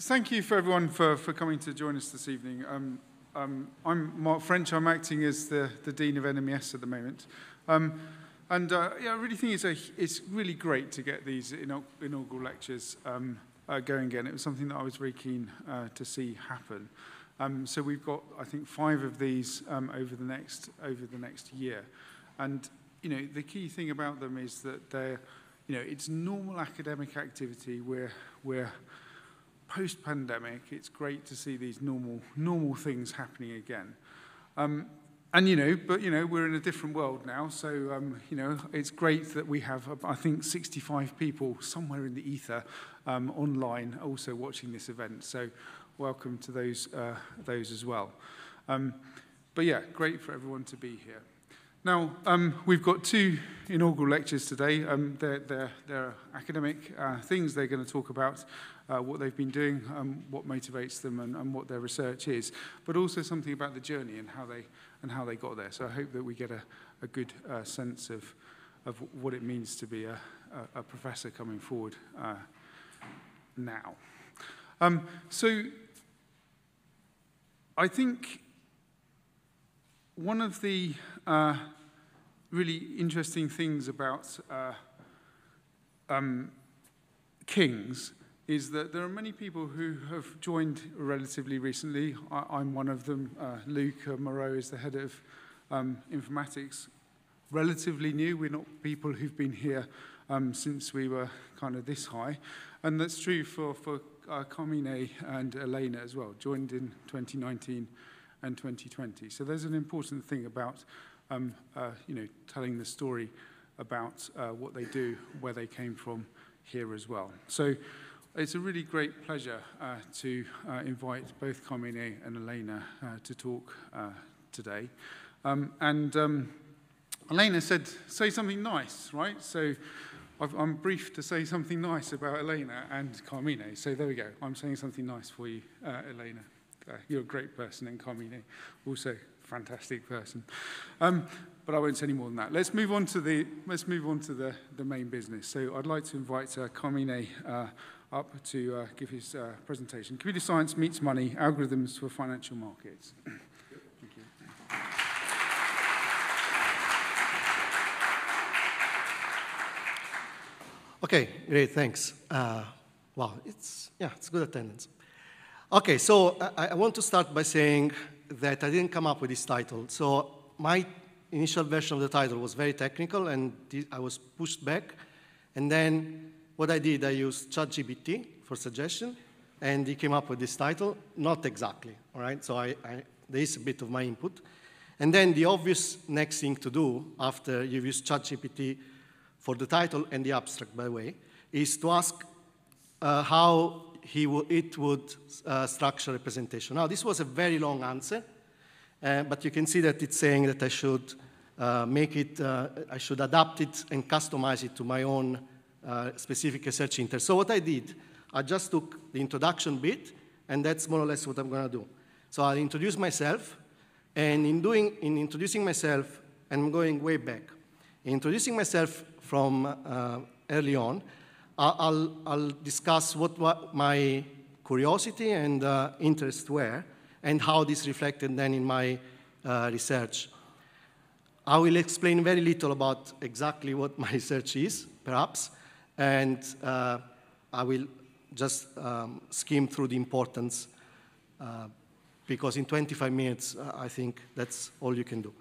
thank you for everyone for, for coming to join us this evening. Um, um, I'm Mark French. I'm acting as the, the Dean of NMES at the moment. Um, and uh, yeah, I really think it's, a, it's really great to get these inaugural lectures um, uh, going again. It was something that I was very keen uh, to see happen. Um, so we've got, I think, five of these um, over the next over the next year, and you know the key thing about them is that they're, you know, it's normal academic activity where we're post-pandemic, it's great to see these normal, normal things happening again. Um, and, you know, but, you know, we're in a different world now. So, um, you know, it's great that we have, uh, I think, 65 people somewhere in the ether um, online also watching this event. So welcome to those, uh, those as well. Um, but, yeah, great for everyone to be here. Now, um, we've got two inaugural lectures today. Um, they're, they're, they're academic uh, things they're going to talk about. Uh, what they've been doing, um, what motivates them, and, and what their research is, but also something about the journey and how they, and how they got there. So I hope that we get a, a good uh, sense of, of what it means to be a, a, a professor coming forward uh, now. Um, so I think one of the uh, really interesting things about uh, um, King's is that there are many people who have joined relatively recently. I, am one of them. Uh, Luc Moreau is the head of um, informatics. Relatively new. We're not people who've been here um, since we were kind of this high. And that's true for, for uh, Carmine and Elena as well, joined in 2019 and 2020. So there's an important thing about, um, uh, you know, telling the story about uh, what they do, where they came from here as well. So it's a really great pleasure uh, to uh, invite both Carmine and Elena uh, to talk uh, today. Um, and um, Elena said, say something nice, right? So I've, I'm briefed to say something nice about Elena and Carmine. So there we go. I'm saying something nice for you, uh, Elena. Uh, you're a great person, and Carmine, also fantastic person. Um, but I won't say any more than that. Let's move on to the let's move on to the, the main business. So I'd like to invite Carmine up to uh, give his uh, presentation. Computer science meets money: algorithms for financial markets. Okay, great, thanks. Uh, wow, it's, yeah, it's good attendance. Okay, so I, I, want to start by saying that I didn't come up with this title. So my initial version of the title was very technical and I was pushed back. And then what I did, I used ChatGPT for suggestion and he came up with this title, not exactly, all right? So I, I, there is a bit of my input. And then the obvious next thing to do after you've used ChatGPT for the title and the abstract, by the way, is to ask uh, how he it would uh, structure a presentation. Now, this was a very long answer, uh, but you can see that it's saying that I should uh, make it, uh, I should adapt it and customize it to my own uh, specific research interest. So what I did, I just took the introduction bit, and that's more or less what I'm going to do. So I'll introduce myself, and in, doing, in introducing myself, and I'm going way back, introducing myself, from uh, early on. I'll, I'll, discuss what, what, my curiosity and uh, interest were and how this reflected then in my uh, research. I will explain very little about exactly what my research is, perhaps, and uh, I will just um, skim through the importance uh, because in 25 minutes, uh, I think that's all you can do.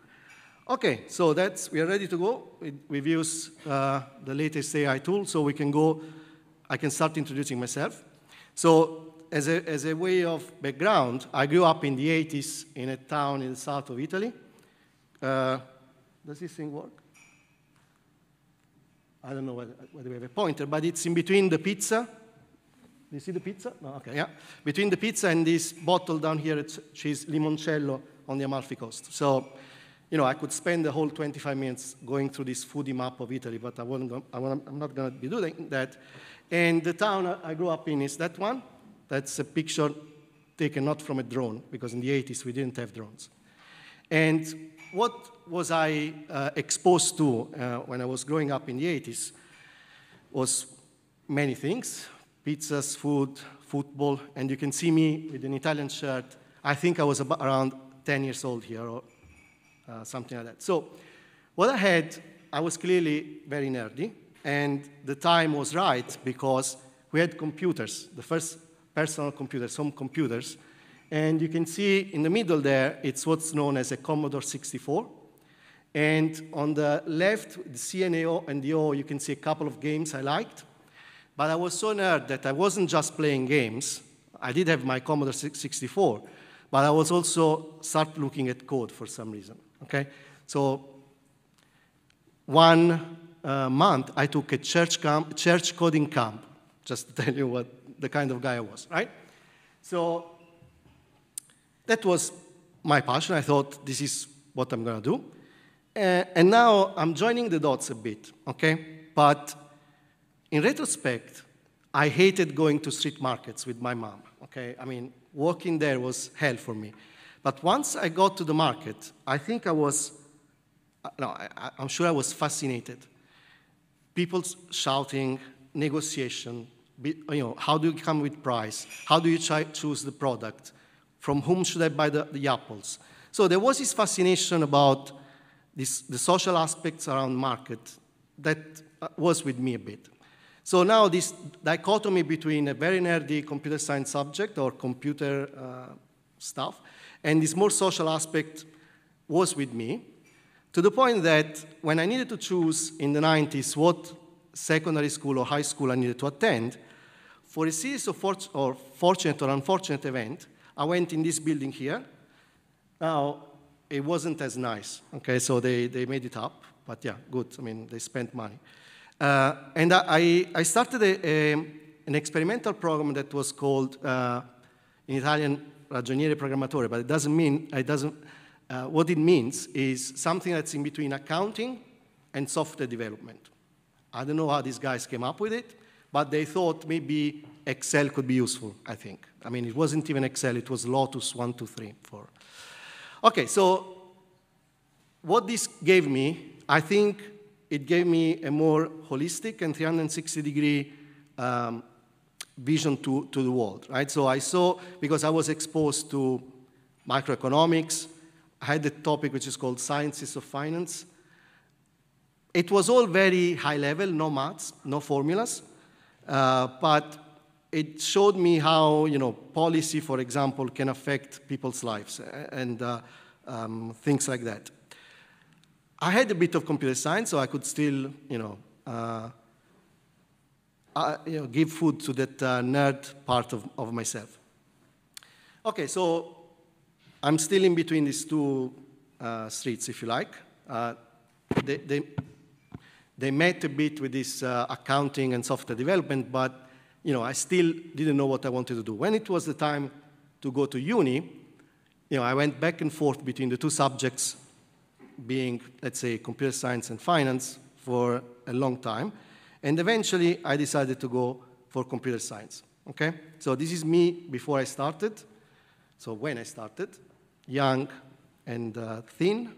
Okay, so that's, we are ready to go. We, have used the latest AI tool, so we can go, I can start introducing myself. So as a, as a way of background, I grew up in the 80s in a town in the south of Italy. Uh, does this thing work? I don't know whether, whether we have a pointer, but it's in between the pizza. Do you see the pizza? No, okay, yeah. Between the pizza and this bottle down here, it's is limoncello on the Amalfi Coast. So you know, I could spend the whole 25 minutes going through this foodie map of Italy, but I wouldn't, I am not going to be doing that. And the town I grew up in is that one. That's a picture taken not from a drone, because in the 80s we didn't have drones. And what was I uh, exposed to uh, when I was growing up in the 80s was many things, pizzas, food, football, and you can see me with an Italian shirt. I think I was around 10 years old here, or uh, something like that. So, what I had, I was clearly very nerdy, and the time was right because we had computers, the first personal computers, home computers, and you can see in the middle there, it's what's known as a Commodore 64. And on the left, the CNAO and the O, you can see a couple of games I liked. But I was so nerd that I wasn't just playing games. I did have my Commodore 64, but I was also start looking at code for some reason. Okay, so one uh, month I took a church camp, church coding camp, just to tell you what the kind of guy I was. Right. So that was my passion. I thought this is what I'm going to do. Uh, and now I'm joining the dots a bit, okay? But in retrospect, I hated going to street markets with my mom, okay? I mean, walking there was hell for me. But once I got to the market, I think I was, uh, no, I, am sure I was fascinated. People shouting, negotiation, you know, how do you come with price? How do you choose the product? From whom should I buy the, the apples? So there was this fascination about this, the social aspects around market that uh, was with me a bit. So now this dichotomy between a very nerdy computer science subject or computer uh, stuff and this more social aspect was with me to the point that when I needed to choose in the 90s what secondary school or high school I needed to attend, for a series of fort or fortunate or unfortunate event, I went in this building here. Now, it wasn't as nice. Okay, so they, they made it up, but yeah, good. I mean, they spent money. Uh, and I, I started a, a, an experimental program that was called, uh, in Italian, ragioniere programmatore, but it doesn't mean, it doesn't, uh, what it means is something that's in between accounting and software development. I don't know how these guys came up with it, but they thought maybe Excel could be useful, I think. I mean, it wasn't even Excel, it was Lotus 123 for Okay, so what this gave me, I think it gave me a more holistic and 360 degree um, vision to, to the world, right? So I saw, because I was exposed to microeconomics, I had a topic which is called Sciences of Finance. It was all very high level, no maths, no formulas, uh, but it showed me how you know policy, for example, can affect people's lives and uh, um, things like that. I had a bit of computer science, so I could still you know, uh, you know give food to that uh, nerd part of, of myself. Okay, so I'm still in between these two uh, streets, if you like. Uh, they, they, they met a bit with this accounting and software development, but you know, I still didn't know what I wanted to do. When it was the time to go to uni, you know, I went back and forth between the two subjects being, let's say, computer science and finance for a long time. And eventually, I decided to go for computer science. Okay? So this is me before I started. So when I started, young and uh, thin.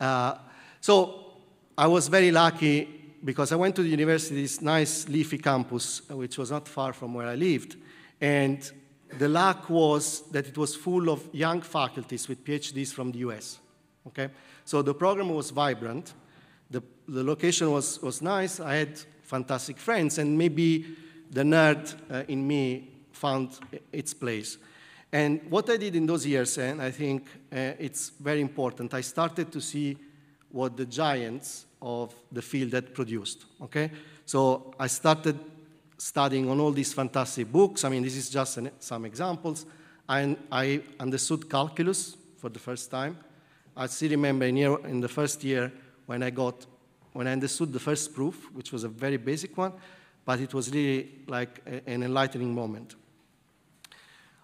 Uh, so I was very lucky because I went to the university, this nice leafy campus, which was not far from where I lived, and the luck was that it was full of young faculties with PhDs from the US. Okay? So the program was vibrant, the, the location was, was nice, I had fantastic friends, and maybe the nerd uh, in me found its place. And what I did in those years, and I think uh, it's very important, I started to see what the giants of the field that produced, okay? So I started studying on all these fantastic books. I mean, this is just an, some examples. I, I understood calculus for the first time. I still remember in, year, in the first year when I got, when I understood the first proof, which was a very basic one, but it was really like a, an enlightening moment.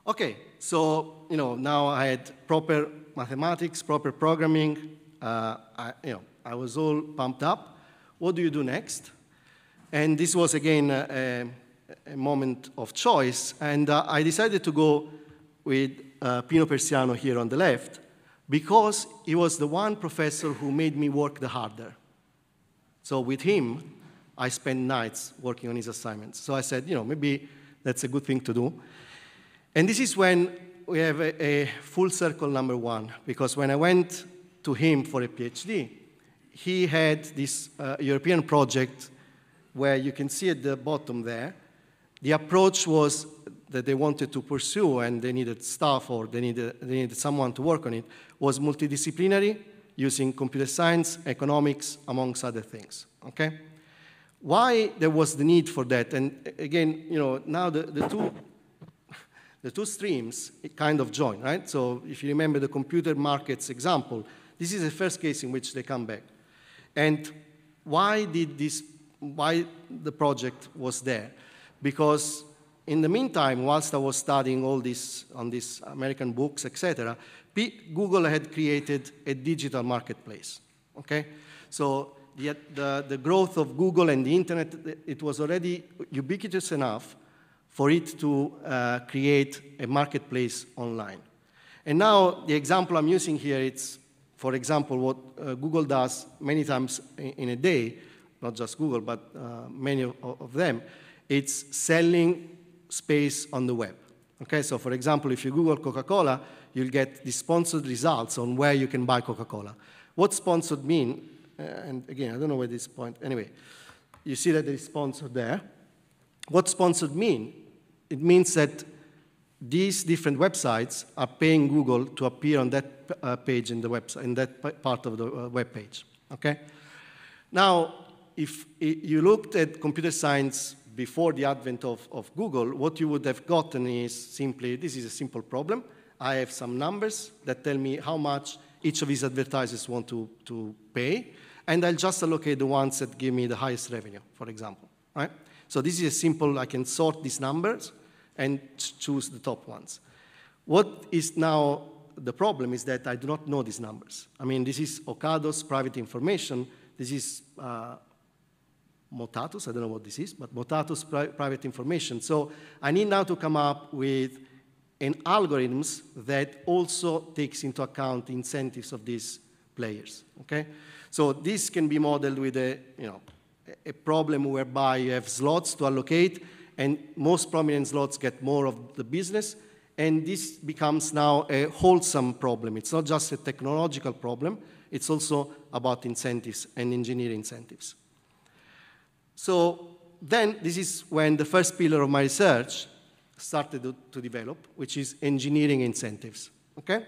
Okay, so you know now I had proper mathematics, proper programming. Uh, I, you know, I was all pumped up. What do you do next? And this was again a, a moment of choice, and uh, I decided to go with uh, Pino Persiano here on the left because he was the one professor who made me work the harder. So with him, I spent nights working on his assignments. So I said, you know, maybe That's a good thing to do. And this is when we have a, a full circle number one, because when I went to him for a PhD, he had this uh, European project where you can see at the bottom there, the approach was that they wanted to pursue and they needed staff or they needed, they needed someone to work on it was multidisciplinary, using computer science, economics, amongst other things, okay? Why there was the need for that? And again, you know, now the, the two the two streams kind of join, right? So if you remember the computer markets example, this is the first case in which they come back. And why did this, why the project was there? Because in the meantime, whilst I was studying all this on these American books, etc., Google had created a digital marketplace. Okay, so the, the, the growth of Google and the internet it was already ubiquitous enough for it to uh, create a marketplace online. And now the example I'm using here, it's, for example, what uh, Google does many times in, in, a day, not just Google, but uh, many of, of them, it's selling space on the web. Okay, so for example, if you Google Coca-Cola, you'll get the sponsored results on where you can buy Coca-Cola. What sponsored mean, uh, and again, I don't know where this point, anyway, you see that is sponsored there. What sponsored mean? It means that these different websites are paying Google to appear on that uh, page in the website, in that part of the uh, web page, okay? Now, if you looked at computer science before the advent of, of Google, what you would have gotten is simply, this is a simple problem. I have some numbers that tell me how much each of these advertisers want to, to pay, and I'll just allocate the ones that give me the highest revenue, for example, right? So this is a simple, I can sort these numbers and choose the top ones. What is now the problem is that I do not know these numbers. I mean, this is Ocado's private information. This is uh, Motatus, I don't know what this is, but Motatus pri private information. So I need now to come up with an algorithms that also takes into account the incentives of these players, okay? So this can be modeled with a, you know, a problem whereby you have slots to allocate and most prominent slots get more of the business and this becomes now a wholesome problem. It's not just a technological problem, it's also about incentives and engineering incentives. So then this is when the first pillar of my research started to, to develop, which is engineering incentives, okay?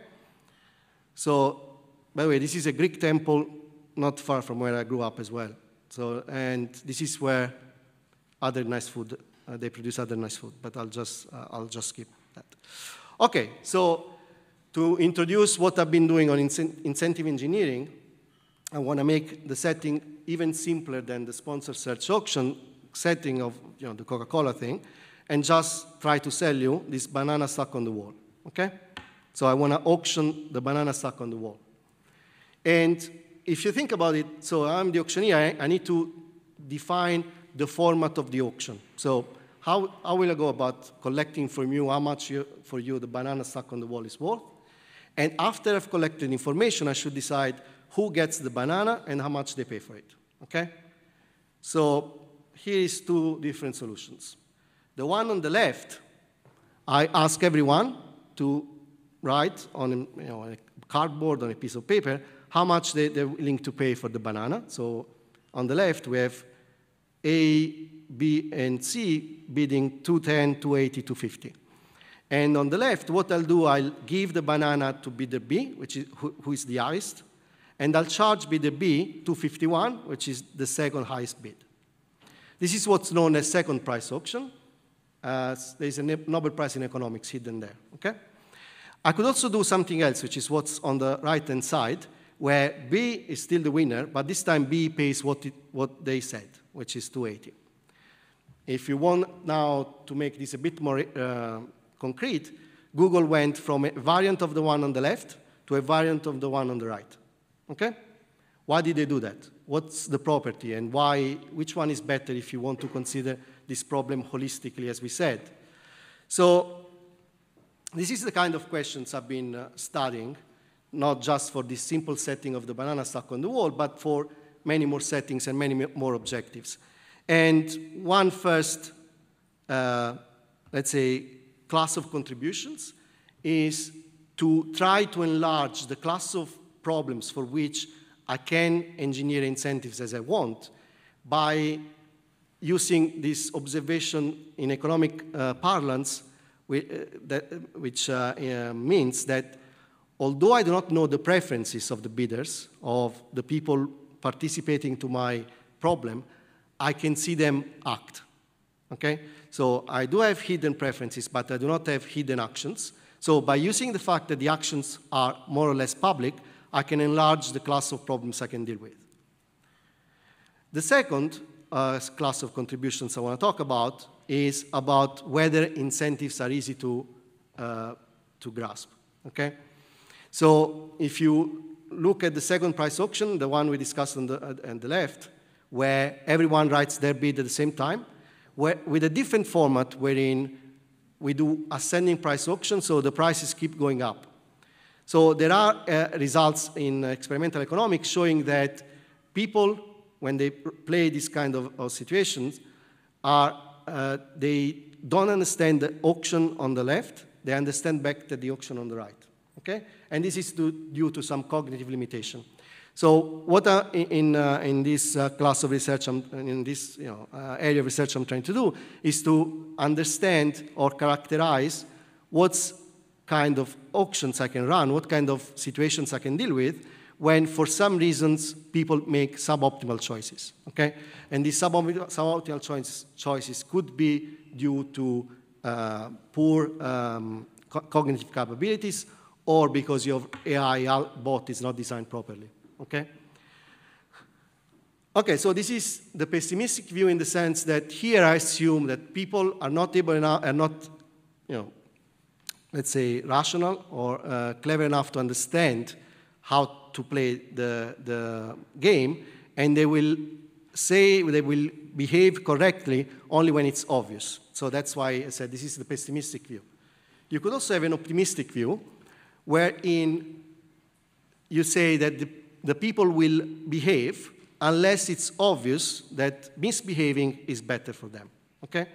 So, by the way, this is a Greek temple not far from where I grew up as well. So, and this is where other nice food, they produce other nice food, but I'll just, uh, I'll just skip that. Okay, so to introduce what I've been doing on incentive engineering, I want to make the setting even simpler than the sponsor search auction setting of you know, the Coca-Cola thing, and just try to sell you this banana stuck on the wall, okay? So I want to auction the banana stuck on the wall. And if you think about it, so I'm the auctioneer, I, I need to define the format of the auction. So how, how will I go about collecting from you how much you, for you the banana stuck on the wall is worth? And after I've collected information, I should decide who gets the banana and how much they pay for it, okay? So here is two different solutions. The one on the left, I ask everyone to write on you know, a cardboard, on a piece of paper, how much they, they're willing to pay for the banana. So on the left, we have A, B, and C bidding 210, 280, 250. And on the left, what I'll do, I'll give the banana to bidder B, which is, who, who is the highest, and I'll charge bidder B 251, which is the second highest bid. This is what's known as second price auction. Uh, there's a Nobel Prize in economics hidden there, okay? I could also do something else, which is what's on the right-hand side, where B is still the winner, but this time B pays what, it, what they said, which is 280. If you want now to make this a bit more uh, concrete, Google went from a variant of the one on the left to a variant of the one on the right. Okay? Why did they do that? What's the property and why, which one is better if you want to consider this problem holistically, as we said? So this is the kind of questions I've been uh, studying, not just for this simple setting of the banana stuck on the wall, but for many more settings and many more objectives. And one first uh, let's say, class of contributions is to try to enlarge the class of problems for which I can engineer incentives as I want by using this observation in economic uh, parlance, which, uh, that, which uh, uh, means that although I do not know the preferences of the bidders, of the people participating to my problem, I can see them act. Okay? So I do have hidden preferences, but I do not have hidden actions. So by using the fact that the actions are more or less public, I can enlarge the class of problems I can deal with. The second uh, class of contributions I want to talk about is about whether incentives are easy to, uh, to grasp. Okay? So if you look at the second price auction, the one we discussed on the, uh, on the left, where everyone writes their bid at the same time, where, with a different format wherein we do ascending price auction, so the prices keep going up. So there are uh, results in experimental economics showing that people, when they play this kind of, of situations, are, uh, they don't understand the auction on the left, they understand back that the auction on the right, okay? And this is due to some cognitive limitation. So what uh, in, uh, in this uh, class of research, I'm, in this you know, uh, area of research I'm trying to do, is to understand or characterize what kind of auctions I can run, what kind of situations I can deal with when for some reasons people make suboptimal choices, okay? And these suboptimal, suboptimal choices, choices could be due to uh, poor um, co cognitive capabilities or because your AI bot is not designed properly, okay? Okay, so this is the pessimistic view in the sense that here I assume that people are not able enough, are not, you know, let's say, rational or uh, clever enough to understand how to play the, the game, and they will say, they will behave correctly only when it's obvious. So that's why I said this is the pessimistic view. You could also have an optimistic view, wherein you say that the, the people will behave unless it's obvious that misbehaving is better for them. Okay?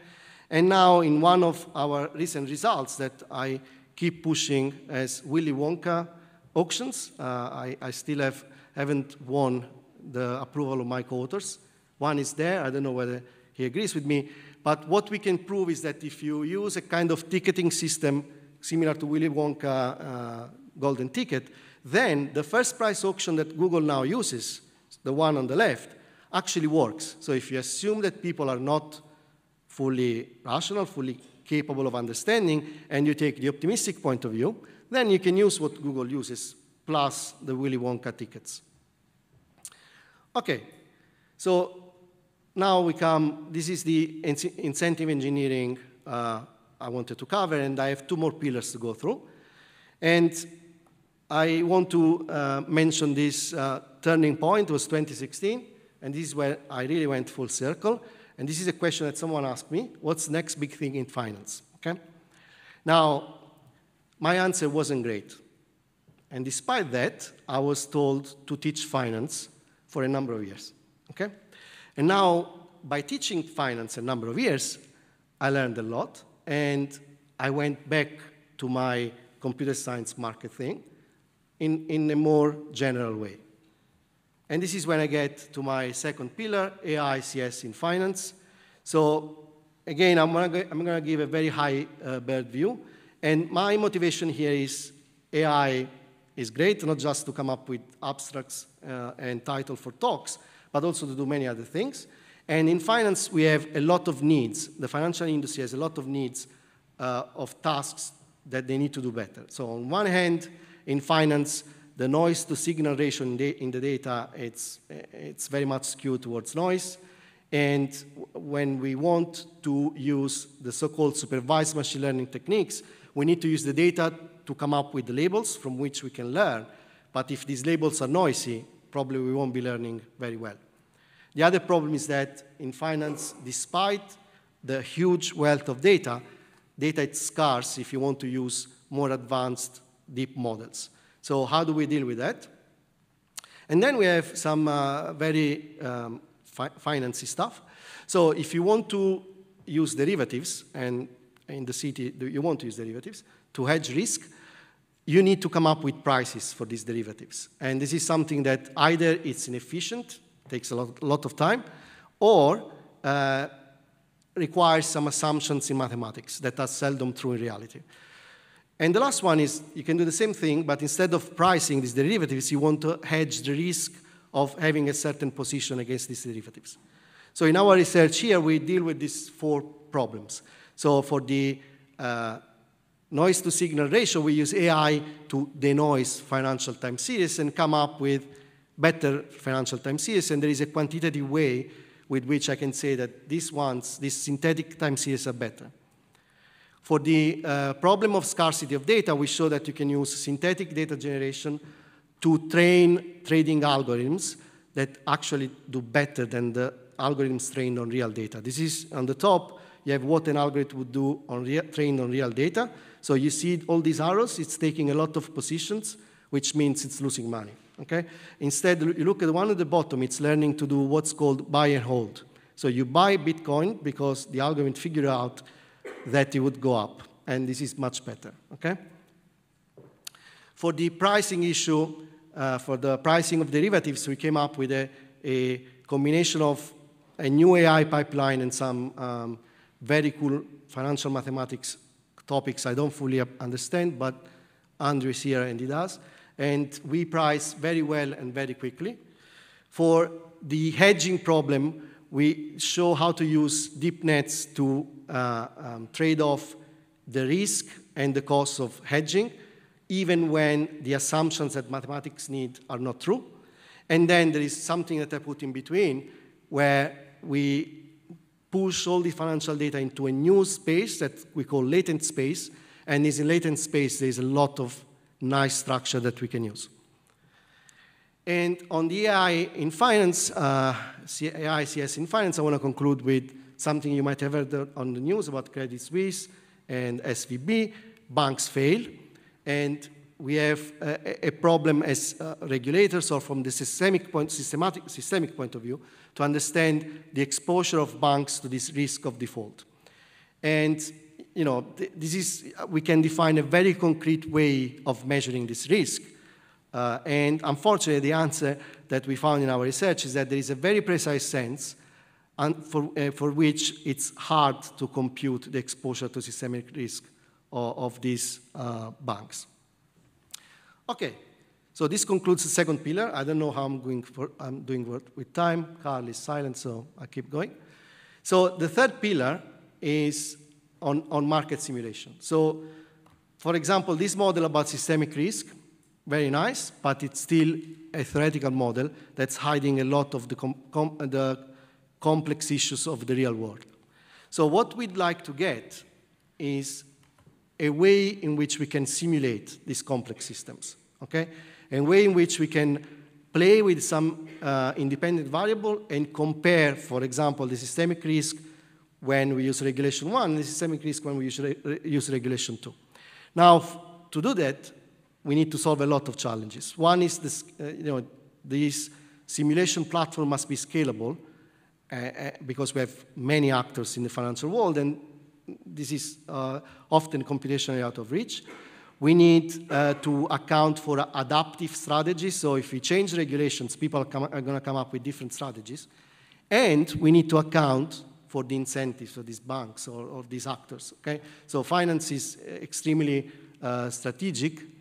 And now, in one of our recent results that I keep pushing as Willy Wonka auctions, uh, I, I, still have, haven't won the approval of my co-authors. One is there, I don't know whether he agrees with me, but what we can prove is that if you use a kind of ticketing system similar to Willy Wonka uh, golden ticket, then the first price auction that Google now uses, the one on the left, actually works. So if you assume that people are not fully rational, fully capable of understanding, and you take the optimistic point of view, then you can use what Google uses, plus the Willy Wonka tickets. Okay, so now we come, this is the incentive engineering uh, I wanted to cover, and I have two more pillars to go through. And I want to uh, mention this uh, turning point was 2016, and this is where I really went full circle. And this is a question that someone asked me, what's the next big thing in finance? Okay? Now, my answer wasn't great. And despite that, I was told to teach finance for a number of years. Okay? And now, by teaching finance a number of years, I learned a lot, and I went back to my computer science market thing in, in a more general way. And this is when I get to my second pillar, AI CS in finance. So again, I'm going to give a very high uh, bird view. And my motivation here is AI is great, not just to come up with abstracts uh, and title for talks, but also to do many other things. And in finance, we have a lot of needs. The financial industry has a lot of needs uh, of tasks that they need to do better. So on one hand, in finance, the noise to signal ratio in, in the data, it's, it's very much skewed towards noise. And when we want to use the so-called supervised machine learning techniques, we need to use the data to come up with the labels from which we can learn. But if these labels are noisy, probably we won't be learning very well. The other problem is that in finance, despite the huge wealth of data, data is scarce if you want to use more advanced deep models. So how do we deal with that? And then we have some uh, very um, fi financy stuff. So if you want to use derivatives, and in the city you want to use derivatives, to hedge risk, you need to come up with prices for these derivatives. And this is something that either it's inefficient, takes a lot, lot of time, or uh, requires some assumptions in mathematics that are seldom true in reality. And the last one is you can do the same thing, but instead of pricing these derivatives, you want to hedge the risk of having a certain position against these derivatives. So in our research here, we deal with these four problems. So for the uh, noise to signal ratio, we use AI to denoise financial time series and come up with better financial time series. And there is a quantitative way with which I can say that these ones, these synthetic time series are better. For the uh, problem of scarcity of data, we show that you can use synthetic data generation to train trading algorithms that actually do better than the algorithms trained on real data. This is on the top, you have what an algorithm would do on trained on real data. So you see all these arrows, it's taking a lot of positions, which means it's losing money. Okay? Instead, you look at the one at the bottom, it's learning to do what's called buy and hold. So you buy Bitcoin because the algorithm figured out that it would go up. And this is much better, okay? For the pricing issue, uh, for the pricing of derivatives, we came up with a, a combination of a new AI pipeline and some um, very cool financial mathematics topics I don't fully understand, but Andrew is here and he does. And we price very well and very quickly. For the hedging problem, we show how to use deep nets to uh, um, trade off the risk and the cost of hedging, even when the assumptions that mathematics need are not true. And then there is something that I put in between where we push all the financial data into a new space that we call latent space. And in latent space, there's a lot of nice structure that we can use. And on the AI in finance, uh, AI CS in finance, I want to conclude with something you might have heard on the news about Credit Suisse and SVB. Banks fail, and we have a, a problem as uh, regulators or from the systemic point, systematic, systemic point of view to understand the exposure of banks to this risk of default. And you know, this is, we can define a very concrete way of measuring this risk. Uh, and unfortunately, the answer that we found in our research is that there is a very precise sense for, uh, for which it's hard to compute the exposure to systemic risk of, of these uh, banks. Okay, so this concludes the second pillar. I don't know how I'm, going for, I'm doing with time. Carl is silent, so I keep going. So the third pillar is on, on market simulation. So, for example, this model about systemic risk very nice, but it's still a theoretical model that's hiding a lot of the, com com the complex issues of the real world. So what we'd like to get is a way in which we can simulate these complex systems, okay? A way in which we can play with some uh, independent variable and compare, for example, the systemic risk when we use regulation one, the systemic risk when we use, re use regulation two. Now, to do that, we need to solve a lot of challenges. One is this, uh, you know, this simulation platform must be scalable uh, uh, because we have many actors in the financial world, and this is uh, often computationally out of reach. We need uh, to account for adaptive strategies. So if we change regulations, people are, are going to come up with different strategies. And we need to account for the incentives of these banks or, or these actors. Okay? So finance is extremely uh, strategic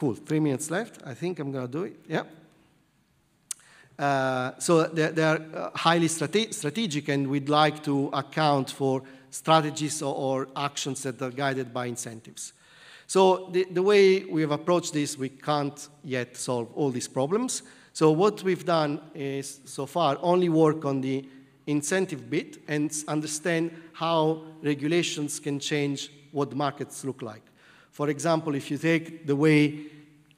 Cool, three minutes left. I think I'm going to do it. Yeah. Uh, so they, they are uh, highly strate strategic, and we'd like to account for strategies or, or, actions that are guided by incentives. So the, the way we have approached this, we can't yet solve all these problems. So what we've done is, so far, only work on the incentive bit and understand how regulations can change what markets look like. For example, if you take the way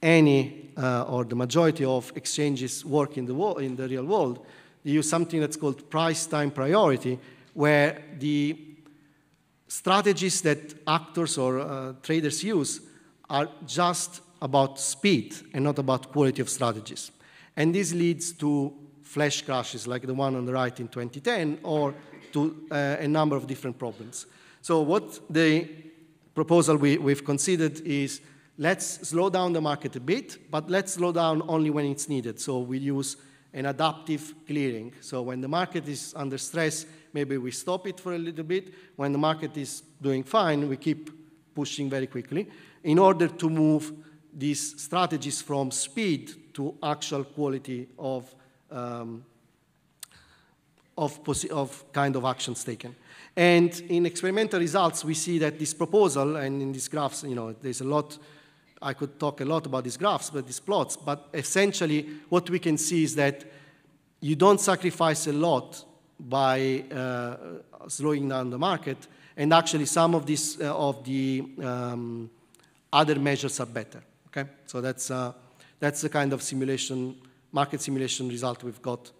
any uh, or the majority of exchanges work in the, in the real world, they use something that's called price time priority, where the strategies that actors or uh, traders use are just about speed and not about quality of strategies. And this leads to flash crashes like the one on the right in 2010 or to uh, a number of different problems. So what the proposal we, we've considered is let's slow down the market a bit, but let's slow down only when it's needed. So we use an adaptive clearing. So when the market is under stress, maybe we stop it for a little bit. When the market is doing fine, we keep pushing very quickly in order to move these strategies from speed to actual quality of, um, of, of kind of actions taken. And in experimental results, we see that this proposal, and in these graphs, you know, there's a lot, I could talk a lot about these graphs, but these plots, but essentially what we can see is that you don't sacrifice a lot by uh, slowing down the market, and actually some of, these, uh, of the um, other measures are better. Okay, so that's uh, that's the kind of simulation, market simulation result we've got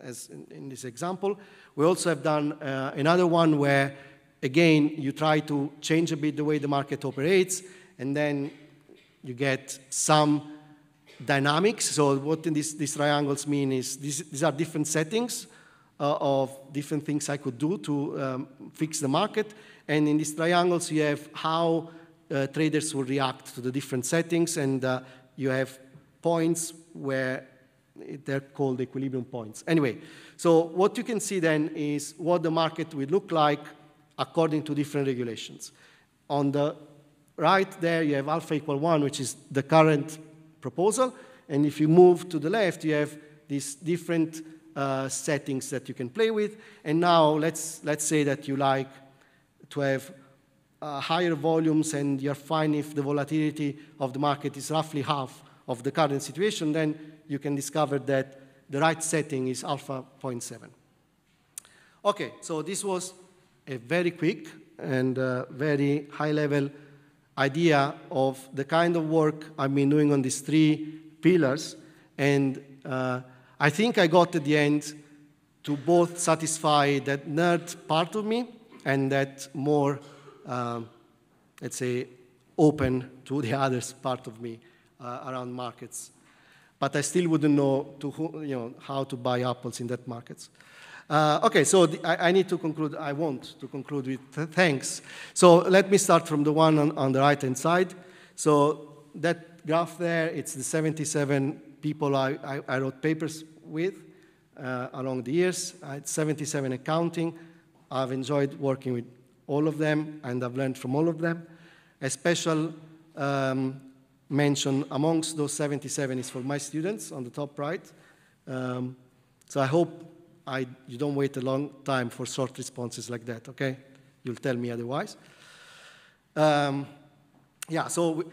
as in, in, this example. We also have done uh, another one where, again, you try to change a bit the way the market operates, and then you get some dynamics. So what these, these triangles mean is these, these are different settings uh, of different things I could do to um, fix the market. And in these triangles, you have how uh, traders will react to the different settings, and uh, you have points where they're called equilibrium points. Anyway, so what you can see then is what the market will look like according to different regulations. On the right there, you have alpha equal 1, which is the current proposal. And if you move to the left, you have these different uh, settings that you can play with. And now let's, let's say that you like to have uh, higher volumes and you're fine if the volatility of the market is roughly half of the current situation, then you can discover that the right setting is alpha 0.7. Okay, so this was a very quick and uh, very high-level idea of the kind of work I've been doing on these three pillars. And uh, I think I got at the end to both satisfy that nerd part of me and that more um, let's say, open to the others part of me around markets. But I still wouldn't know, to who, you know how to buy apples in that markets. Uh, okay, so the, I, I, need to conclude. I want to conclude with th thanks. So let me start from the one on, on the right-hand side. So that graph there, it's the 77 people I, I, I wrote papers with uh, along the years. It's 77 accounting. I've enjoyed working with all of them, and I've learned from all of them. A special um, mention amongst those 77 is for my students on the top right. Um, so I hope I, you don't wait a long time for short responses like that, okay? You'll tell me otherwise. Um, yeah, so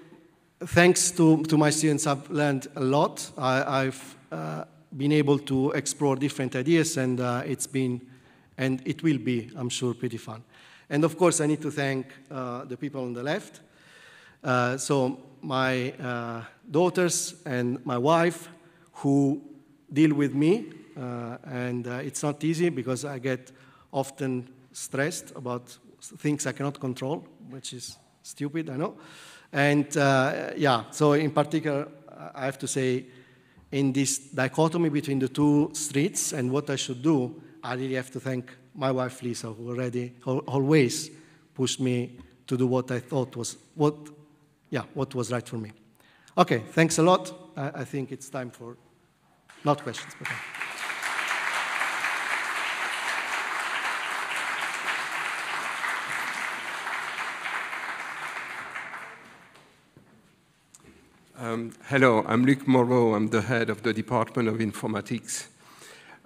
thanks to, to my students, I've learned a lot. I, have uh, been able to explore different ideas, and uh, it's been, and it will be, I'm sure, pretty fun. And of course, I need to thank uh, the people on the left. Uh, so my uh, daughters and my wife who deal with me. Uh, and uh, it's not easy because I get often stressed about things I cannot control, which is stupid, I know. And uh, yeah, so in particular, I have to say, in this dichotomy between the two streets and what I should do, I really have to thank my wife Lisa, who already always pushed me to do what I thought was what, yeah, what was right for me. Okay, thanks a lot. I, I think it's time for not questions, but. Um, hello, I'm Luc Moreau. I'm the head of the Department of Informatics.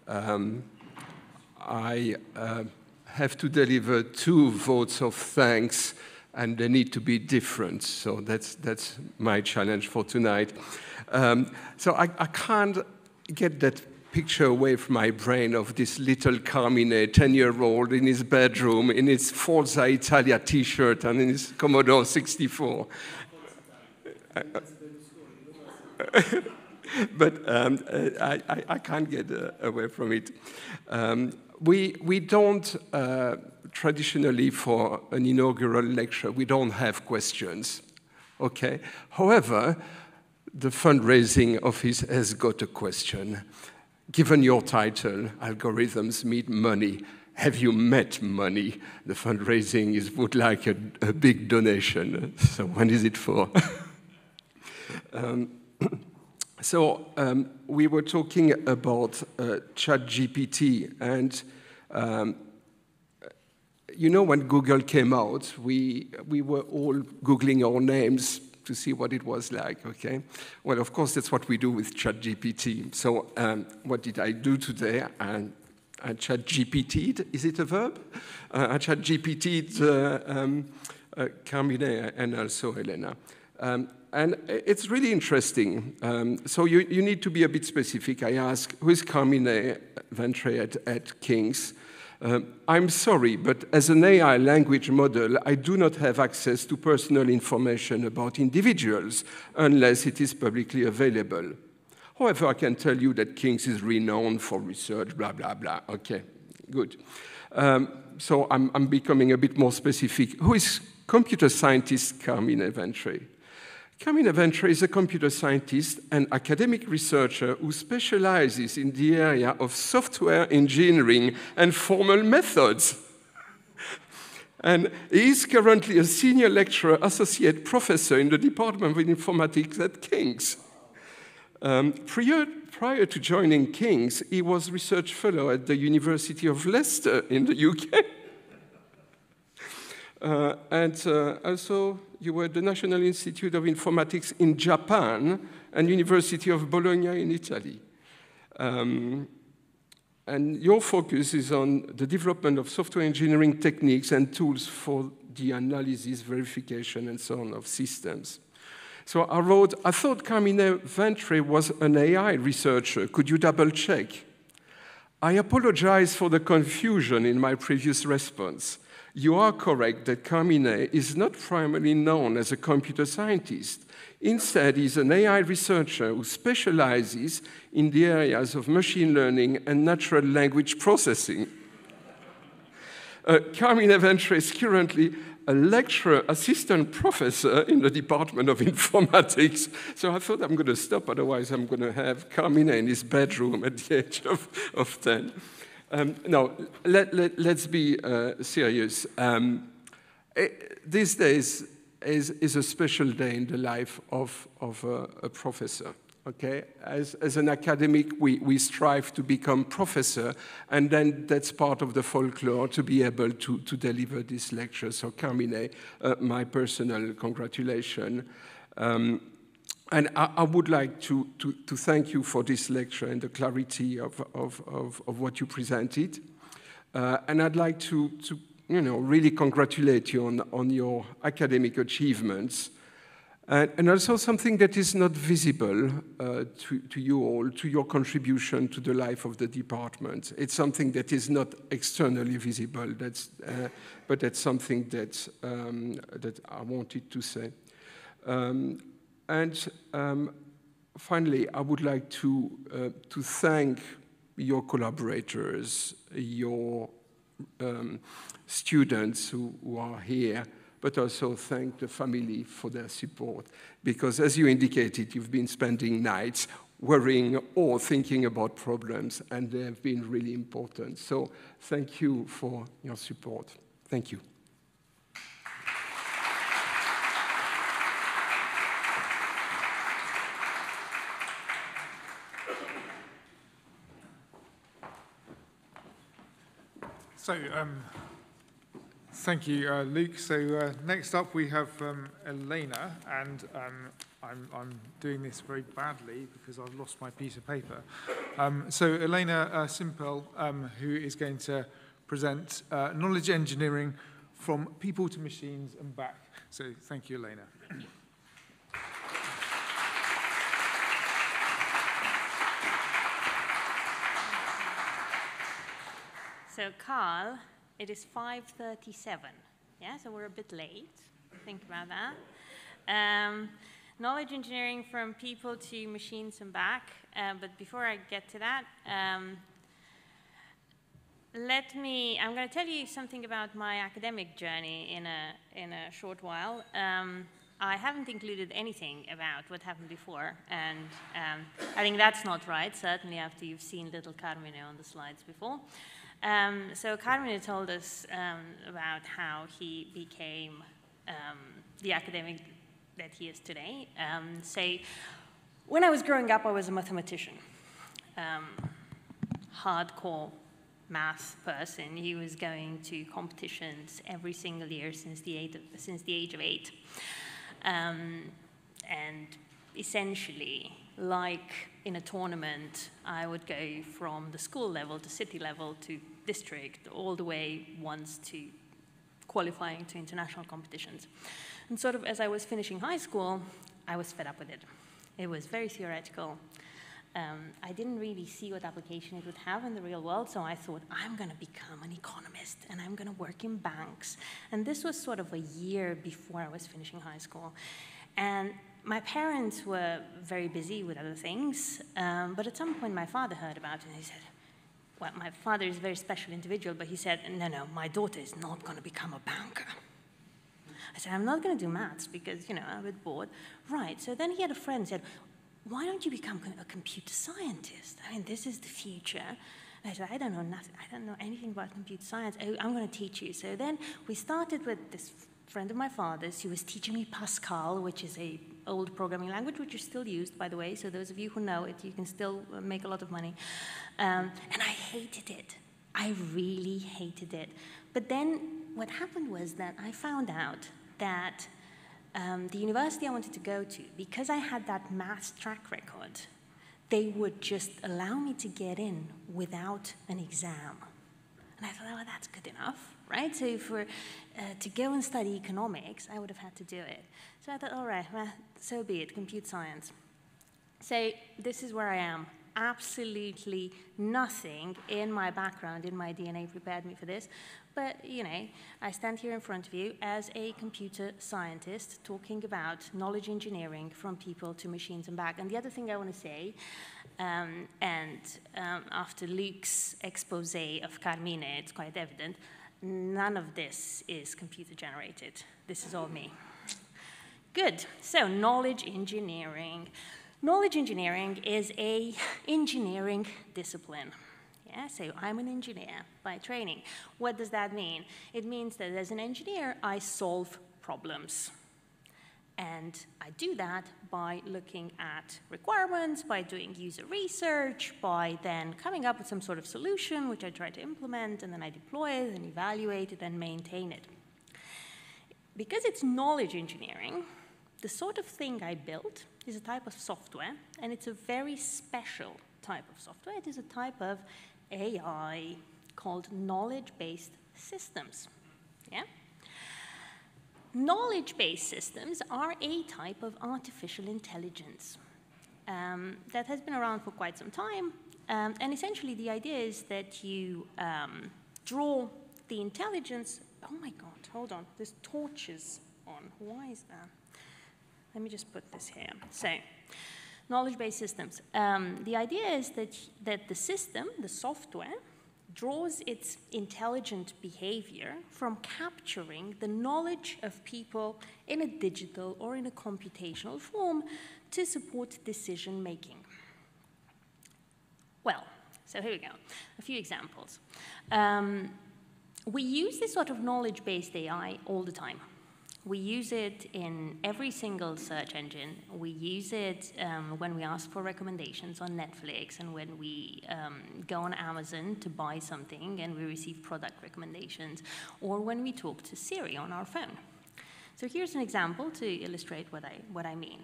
Um, I uh, have to deliver two votes of thanks, and they need to be different. So that's, that's my challenge for tonight. Um, so I, I can't get that picture away from my brain of this little Carmine, 10-year-old in his bedroom, in his Forza Italia T-shirt and in his Commodore 64. but um, I, I, I, can't get uh, away from it. Um, we, we don't uh, traditionally for an inaugural lecture, we don't have questions, okay? However, the fundraising office has got a question. Given your title, Algorithms Meet Money, have you met money? The fundraising is would like a, a big donation. So when is it for? um, so um, we were talking about uh, ChatGPT, and um, you know when Google came out, we we were all googling our names to see what it was like. Okay, well of course that's what we do with ChatGPT. So um, what did I do today? And I chat GPT, is it a verb? Uh, I chat GPT uh, um, uh, Carmine and also Elena. Um, and it's really interesting. Um, so you, you need to be a bit specific. I ask, who is Carmine Ventre at, at King's? Um, I'm sorry, but as an AI language model, I do not have access to personal information about individuals unless it is publicly available. However, I can tell you that King's is renowned for research, blah, blah, blah. Okay, good. Um, so I'm, I'm, becoming a bit more specific. Who is computer scientist Carmine Ventre? Carmine Ventre is a computer scientist and academic researcher who specializes in the area of software engineering and formal methods. and he is currently a senior lecturer associate professor in the Department of Informatics at King's. Um, prior, prior, to joining King's, he was research fellow at the University of Leicester in the UK. Uh, and uh, also, you were at the National Institute of Informatics in Japan and University of Bologna in Italy. Um, and your focus is on the development of software engineering techniques and tools for the analysis, verification, and so on of systems. So I wrote, I thought Carmine Ventre was an AI researcher. Could you double check? I apologize for the confusion in my previous response. You are correct that Carmine is not primarily known as a computer scientist. Instead, he's an AI researcher who specializes in the areas of machine learning and natural language processing. Uh, Carmine Ventre is currently a lecturer, assistant professor in the Department of Informatics. So I thought I'm going to stop, otherwise I'm going to have Carmine in his bedroom at the age of, of 10. Um, no, let, let, us be uh, serious. Um, it, eh, these days is, is a special day in the life of, of a, a professor okay? As, as an academic, we, we strive to become professor, and then that's part of the folklore to be able to, to deliver this lecture. So Carmine, uh, my personal congratulations. Um, and I, I, would like to, to, to, thank you for this lecture and the clarity of, of, of, of what you presented. Uh, and I'd like to, to you know, really congratulate you on, on your academic achievements and, and also something that is not visible uh, to, to, you all, to your contribution to the life of the department. It's something that is not externally visible, that's, uh, but that's something that, um, that I wanted to say. Um, and um, finally, I would like to, uh, to thank your collaborators, your um, students who, who are here, but also thank the family for their support. Because as you indicated, you've been spending nights worrying or thinking about problems, and they have been really important. So thank you for your support. Thank you. So, um, Thank you, uh, Luc. So uh, next up we have um, Elena, and um, I'm, I'm, doing this very badly because I've lost my piece of paper. Um, so Elena uh, Simperl, um, who is going to present uh, knowledge engineering from people to machines and back. So thank you, Elena. So Carl it is 5.37, yeah, so we're a bit late. Think about that. Um, knowledge engineering from people to machines and back. Uh, but before I get to that, um, let me, I'm going to tell you something about my academic journey in a, in a short while. Um, I haven't included anything about what happened before, and um, I think that's not right, certainly after you've seen little Carmine on the slides before. Um, so Carmine told us um, about how he became um, the academic that he is today. Um, say, when I was growing up, I was a mathematician, um, hardcore math person. He was going to competitions every single year since the, age of, since the age of eight. Um, and essentially, like in a tournament, I would go from the school level to city level to district, all the way once to qualifying to international competitions. And sort of as I was finishing high school, I was fed up with it. It was very theoretical. Um, I didn't really see what application it would have in the real world, so I thought, I'm going to become an economist and I'm going to work in banks. And this was sort of a year before I was finishing high school. And my parents were very busy with other things, um, but at some point my father heard about it and he said, well, my father is a very special individual, but he said, no, no, my daughter is not going to become a banker. I said, I'm not going to do maths because, you know, I'm a bit bored. Right, so then he had a friend said, why don't you become a computer scientist? I mean, this is the future. I said, I don't know nothing. I don't know anything about computer science. I, I'm going to teach you. So then we started with this friend of my father's. He was teaching me Pascal, which is a old programming language, which is still used, by the way. So those of you who know it, you can still uh, make a lot of money. Um, and I hated it. I really hated it. But then what happened was that I found out that um, the university I wanted to go to, because I had that math track record, they would just allow me to get in without an exam. And I thought, oh, that's good enough, right? So for uh, to go and study economics, I would have had to do it. So I thought, all right, well, so be it, compute science. So this is where I am absolutely nothing in my background, in my DNA prepared me for this. But, you know, I stand here in front of you as a computer scientist talking about knowledge engineering from people to machines and back. And the other thing I want to say, um, and um, after Luc's expose of Carmine, it's quite evident, none of this is computer generated. This is all me. Good. So, knowledge engineering. Knowledge engineering is a engineering discipline. Yeah, so I'm an engineer by training. What does that mean? It means that as an engineer, I solve problems. And I do that by looking at requirements, by doing user research, by then coming up with some sort of solution, which I try to implement, and then I deploy it and evaluate it and maintain it. Because it's knowledge engineering, the sort of thing I built is a type of software, and it's a very special type of software. It is a type of AI called knowledge-based systems. Yeah? Knowledge-based systems are a type of artificial intelligence um, that has been around for quite some time. Um, and essentially, the idea is that you um, draw the intelligence. Oh my God, hold on. There's torches on. Why is that? Let me just put this here. So, knowledge-based systems. Um, the idea is that, that the system, the software, draws its intelligent behavior from capturing the knowledge of people in a digital or in a computational form to support decision making. Well, so here we go. A few examples. Um, we use this sort of knowledge-based AI all the time. We use it in every single search engine. We use it um, when we ask for recommendations on Netflix and when we um, go on Amazon to buy something and we receive product recommendations, or when we talk to Siri on our phone. So here's an example to illustrate what I, what I mean.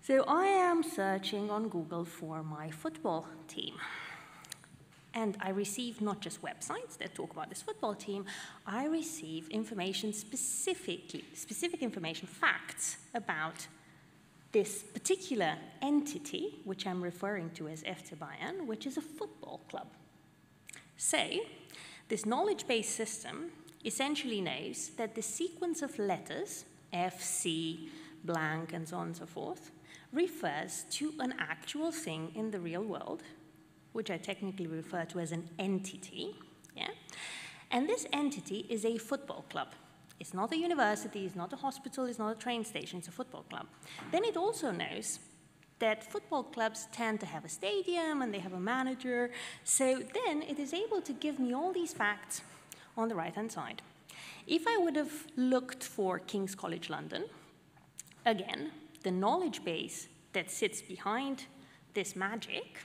So I am searching on Google for my football team. And I receive not just websites that talk about this football team, I receive information specifically, specific information, facts about this particular entity, which I'm referring to as FC Bayern, which is a football club. Say, this knowledge-based system essentially knows that the sequence of letters, F, C, blank, and so on and so forth, refers to an actual thing in the real world which I technically refer to as an entity. Yeah? And this entity is a football club. It's not a university, it's not a hospital, it's not a train station, it's a football club. Then it also knows that football clubs tend to have a stadium and they have a manager. So then it is able to give me all these facts on the right hand side. If I would have looked for King's College London, again, the knowledge base that sits behind this magic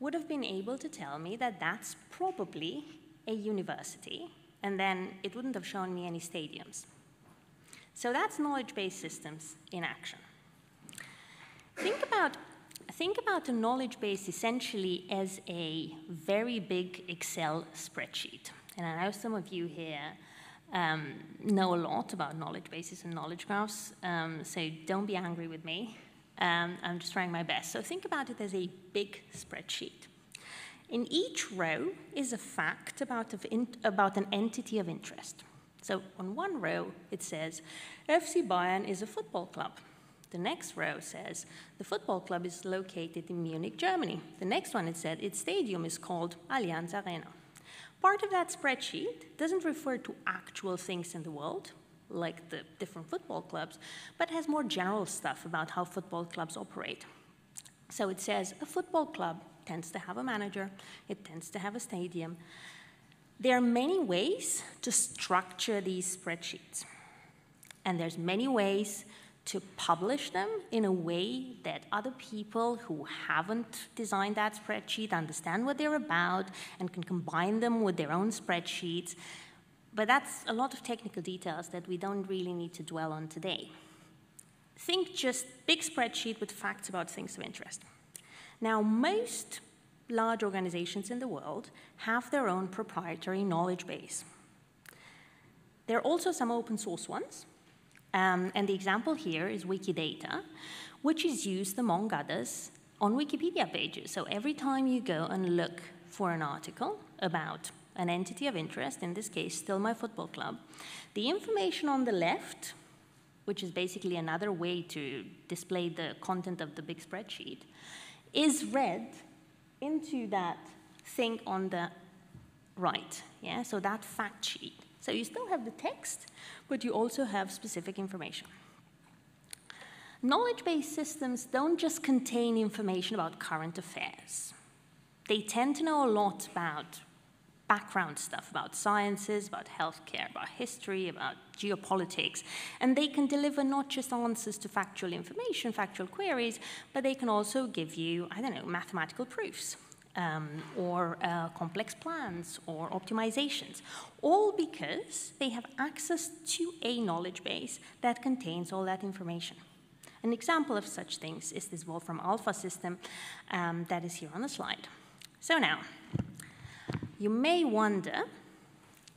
would have been able to tell me that that's probably a university, and then it wouldn't have shown me any stadiums. So that's knowledge-based systems in action. Think about, think about a knowledge base essentially as a very big Excel spreadsheet. And I know some of you here um, know a lot about knowledge bases and knowledge graphs, um, so don't be angry with me. Um, I'm just trying my best. So think about it as a big spreadsheet. In each row is a fact about, about an entity of interest. So on one row, it says, FC Bayern is a football club. The next row says, the football club is located in Munich, Germany. The next one, it said, its stadium is called Allianz Arena. Part of that spreadsheet doesn't refer to actual things in the world, like the different football clubs, but has more general stuff about how football clubs operate. So it says a football club tends to have a manager, it tends to have a stadium. There are many ways to structure these spreadsheets. And there's many ways to publish them in a way that other people who haven't designed that spreadsheet understand what they're about and can combine them with their own spreadsheets. But that's a lot of technical details that we don't really need to dwell on today. Think just big spreadsheet with facts about things of interest. Now, most large organizations in the world have their own proprietary knowledge base. There are also some open source ones, um, and the example here is Wikidata, which is used, among others, on Wikipedia pages. So every time you go and look for an article about an entity of interest, in this case, still my football club, the information on the left, which is basically another way to display the content of the big spreadsheet, is read into that thing on the right. Yeah, so that fact sheet. So you still have the text, but you also have specific information. Knowledge-based systems don't just contain information about current affairs. They tend to know a lot about background stuff, about sciences, about healthcare, about history, about geopolitics. And they can deliver not just answers to factual information, factual queries, but they can also give you, I don't know, mathematical proofs um, or uh, complex plans or optimizations, all because they have access to a knowledge base that contains all that information. An example of such things is this Wolfram Alpha system um, that is here on the slide. So now, you may wonder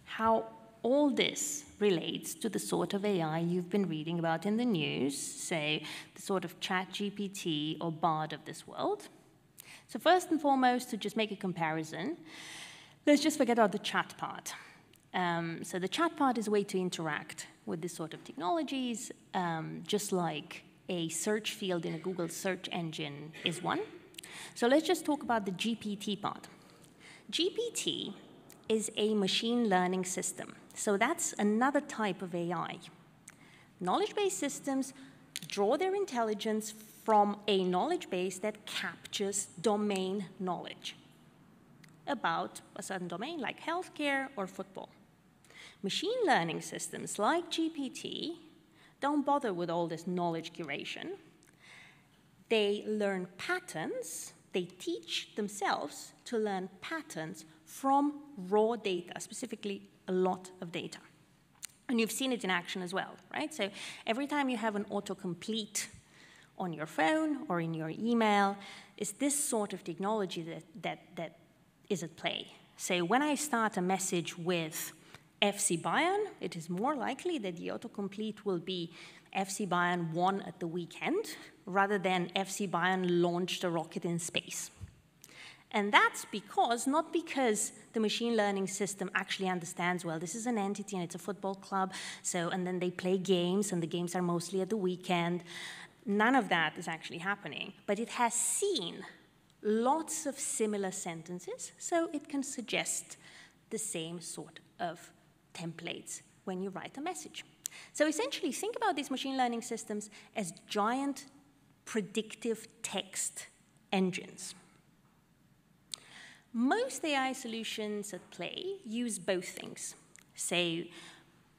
how all this relates to the sort of AI you've been reading about in the news, say the sort of ChatGPT or Bard of this world. So first and foremost, to just make a comparison, let's just forget about the chat part. Um, so the chat part is a way to interact with this sort of technologies, um, just like a search field in a Google search engine is one. So let's just talk about the GPT part. GPT is a machine learning system. So that's another type of AI. Knowledge-based systems draw their intelligence from a knowledge base that captures domain knowledge about a certain domain like healthcare or football. Machine learning systems like GPT don't bother with all this knowledge curation. They learn patterns, they teach themselves to learn patterns from raw data, specifically a lot of data. And you've seen it in action as well, right? So every time you have an autocomplete on your phone or in your email is this sort of technology that, that, that is at play. So when I start a message with FC Bayern, it is more likely that the autocomplete will be FC Bayern won at the weekend rather than FC Bayern launched a rocket in space. And that's because, not because the machine learning system actually understands, well, this is an entity and it's a football club, so, and then they play games, and the games are mostly at the weekend. None of that is actually happening, but it has seen lots of similar sentences, so it can suggest the same sort of templates when you write a message. So essentially, think about these machine learning systems as giant predictive text engines. Most AI solutions at play use both things. Say,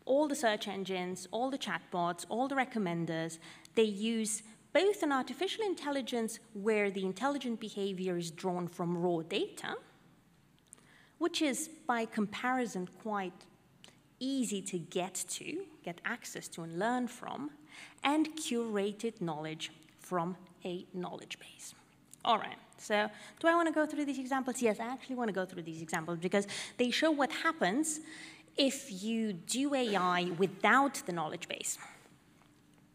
all the search engines, all the chatbots, all the recommenders, they use both an artificial intelligence where the intelligent behavior is drawn from raw data, which is by comparison quite easy to get to, get access to, and learn from, and curated knowledge from a knowledge base. All right, so do I want to go through these examples? Yes, I actually want to go through these examples because they show what happens if you do AI without the knowledge base.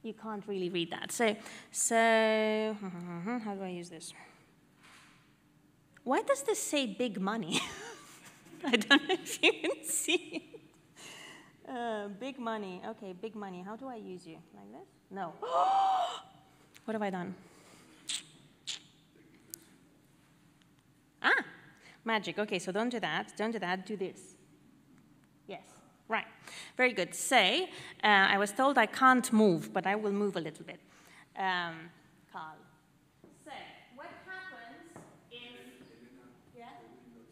You can't really read that. So, so how do I use this? Why does this say big money? I don't know if you can see. Uh, big money. Okay, big money. How do I use you? Like this? No. what have I done? Ah, magic. Okay, so don't do that. Don't do that. Do this. Yes, right. Very good. Say, uh, I was told I can't move, but I will move a little bit. Um, Carl. Say, what happens if... Yeah?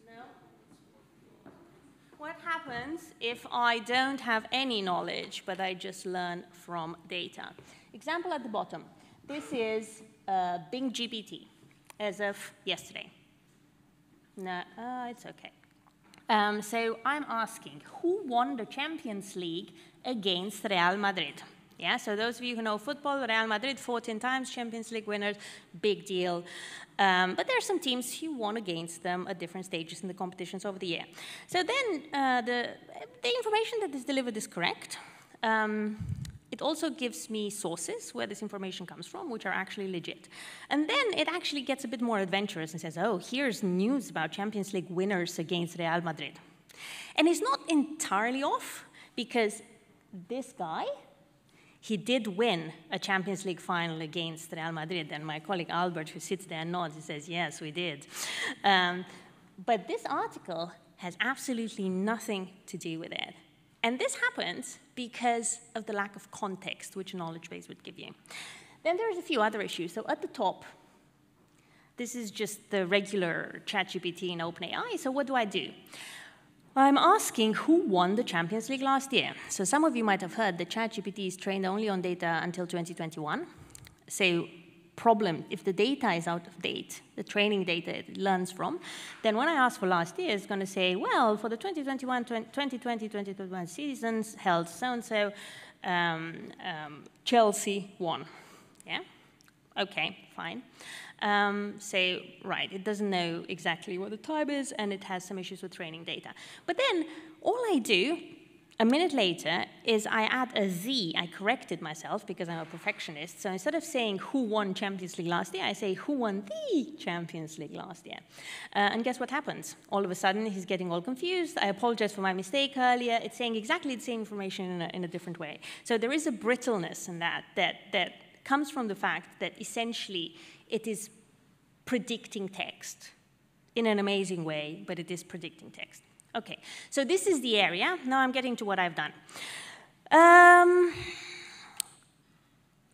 No? What happens if I don't have any knowledge, but I just learn from data? Example at the bottom. This is uh, Bing GPT, as of yesterday. No, uh, it's okay. Um, so I'm asking, who won the Champions League against Real Madrid? Yeah, so those of you who know football, Real Madrid 14 times Champions League winners, big deal. Um, but there are some teams who won against them at different stages in the competitions over the year. So then uh, the, the information that is delivered is correct. Um, it also gives me sources where this information comes from, which are actually legit. And then it actually gets a bit more adventurous and says, oh, here's news about Champions League winners against Real Madrid. And it's not entirely off, because this guy, he did win a Champions League final against Real Madrid. And my colleague Albert, who sits there, nods and says, yes, we did. Um, but this article has absolutely nothing to do with it. And this happens because of the lack of context which a knowledge base would give you. Then there's a few other issues. So at the top, this is just the regular ChatGPT in OpenAI. So what do I do? I'm asking who won the Champions League last year. So some of you might have heard that ChatGPT is trained only on data until 2021. So problem, if the data is out of date, the training data it learns from, then when I ask for last year, it's going to say, well, for the 2021, 2020, 2021 seasons held so-and-so, um, um, Chelsea won. Yeah? Okay, fine. Um, say, right, it doesn't know exactly what the type is, and it has some issues with training data. But then all I do a minute later is I add a Z. I corrected myself because I'm a perfectionist. So instead of saying who won Champions League last year, I say who won the Champions League last year. Uh, and guess what happens? All of a sudden, he's getting all confused. I apologize for my mistake earlier. It's saying exactly the same information in a, in a different way. So there is a brittleness in that, that that comes from the fact that essentially it is predicting text in an amazing way, but it is predicting text. Okay, so this is the area. Now I'm getting to what I've done. Um,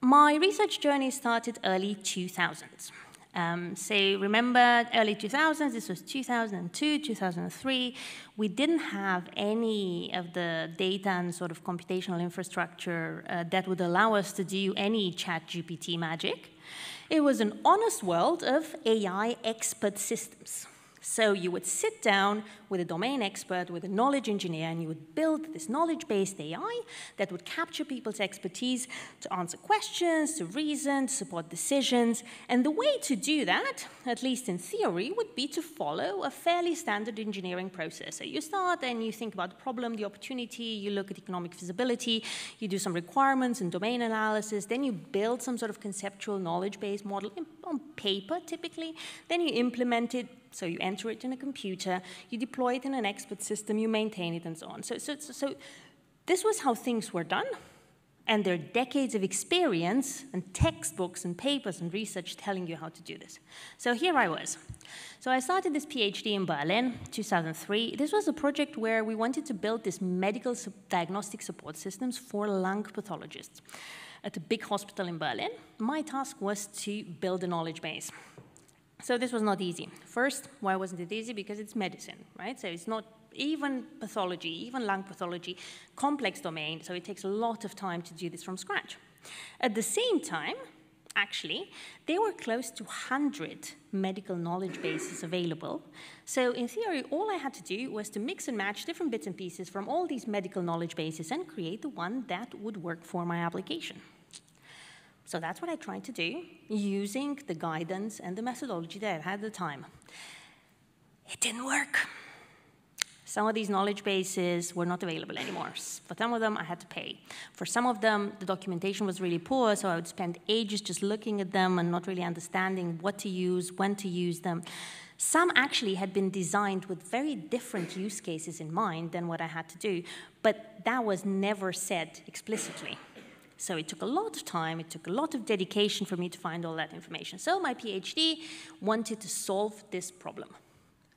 my research journey started early 2000s. Um, so remember early 2000s, this was 2002, 2003. We didn't have any of the data and sort of computational infrastructure uh, that would allow us to do any chat GPT magic. It was an honest world of AI expert systems. So you would sit down with a domain expert, with a knowledge engineer, and you would build this knowledge-based AI that would capture people's expertise to answer questions, to reason, to support decisions. And the way to do that, at least in theory, would be to follow a fairly standard engineering process. So you start and you think about the problem, the opportunity, you look at economic feasibility, you do some requirements and domain analysis, then you build some sort of conceptual knowledge-based model on paper, typically, then you implement it so you enter it in a computer, you deploy it in an expert system, you maintain it, and so on. So, so, so this was how things were done and there are decades of experience and textbooks and papers and research telling you how to do this. So here I was. So I started this PhD in Berlin, 2003. This was a project where we wanted to build this medical diagnostic support systems for lung pathologists at a big hospital in Berlin. My task was to build a knowledge base. So this was not easy. First, why wasn't it easy? Because it's medicine, right? So it's not even pathology, even lung pathology, complex domain, so it takes a lot of time to do this from scratch. At the same time, actually, there were close to 100 medical knowledge bases available. So in theory, all I had to do was to mix and match different bits and pieces from all these medical knowledge bases and create the one that would work for my application. So that's what I tried to do, using the guidance and the methodology that I had at the time. It didn't work. Some of these knowledge bases were not available anymore. For some of them, I had to pay. For some of them, the documentation was really poor, so I would spend ages just looking at them and not really understanding what to use, when to use them. Some actually had been designed with very different use cases in mind than what I had to do, but that was never said explicitly. So it took a lot of time, it took a lot of dedication for me to find all that information. So my PhD wanted to solve this problem.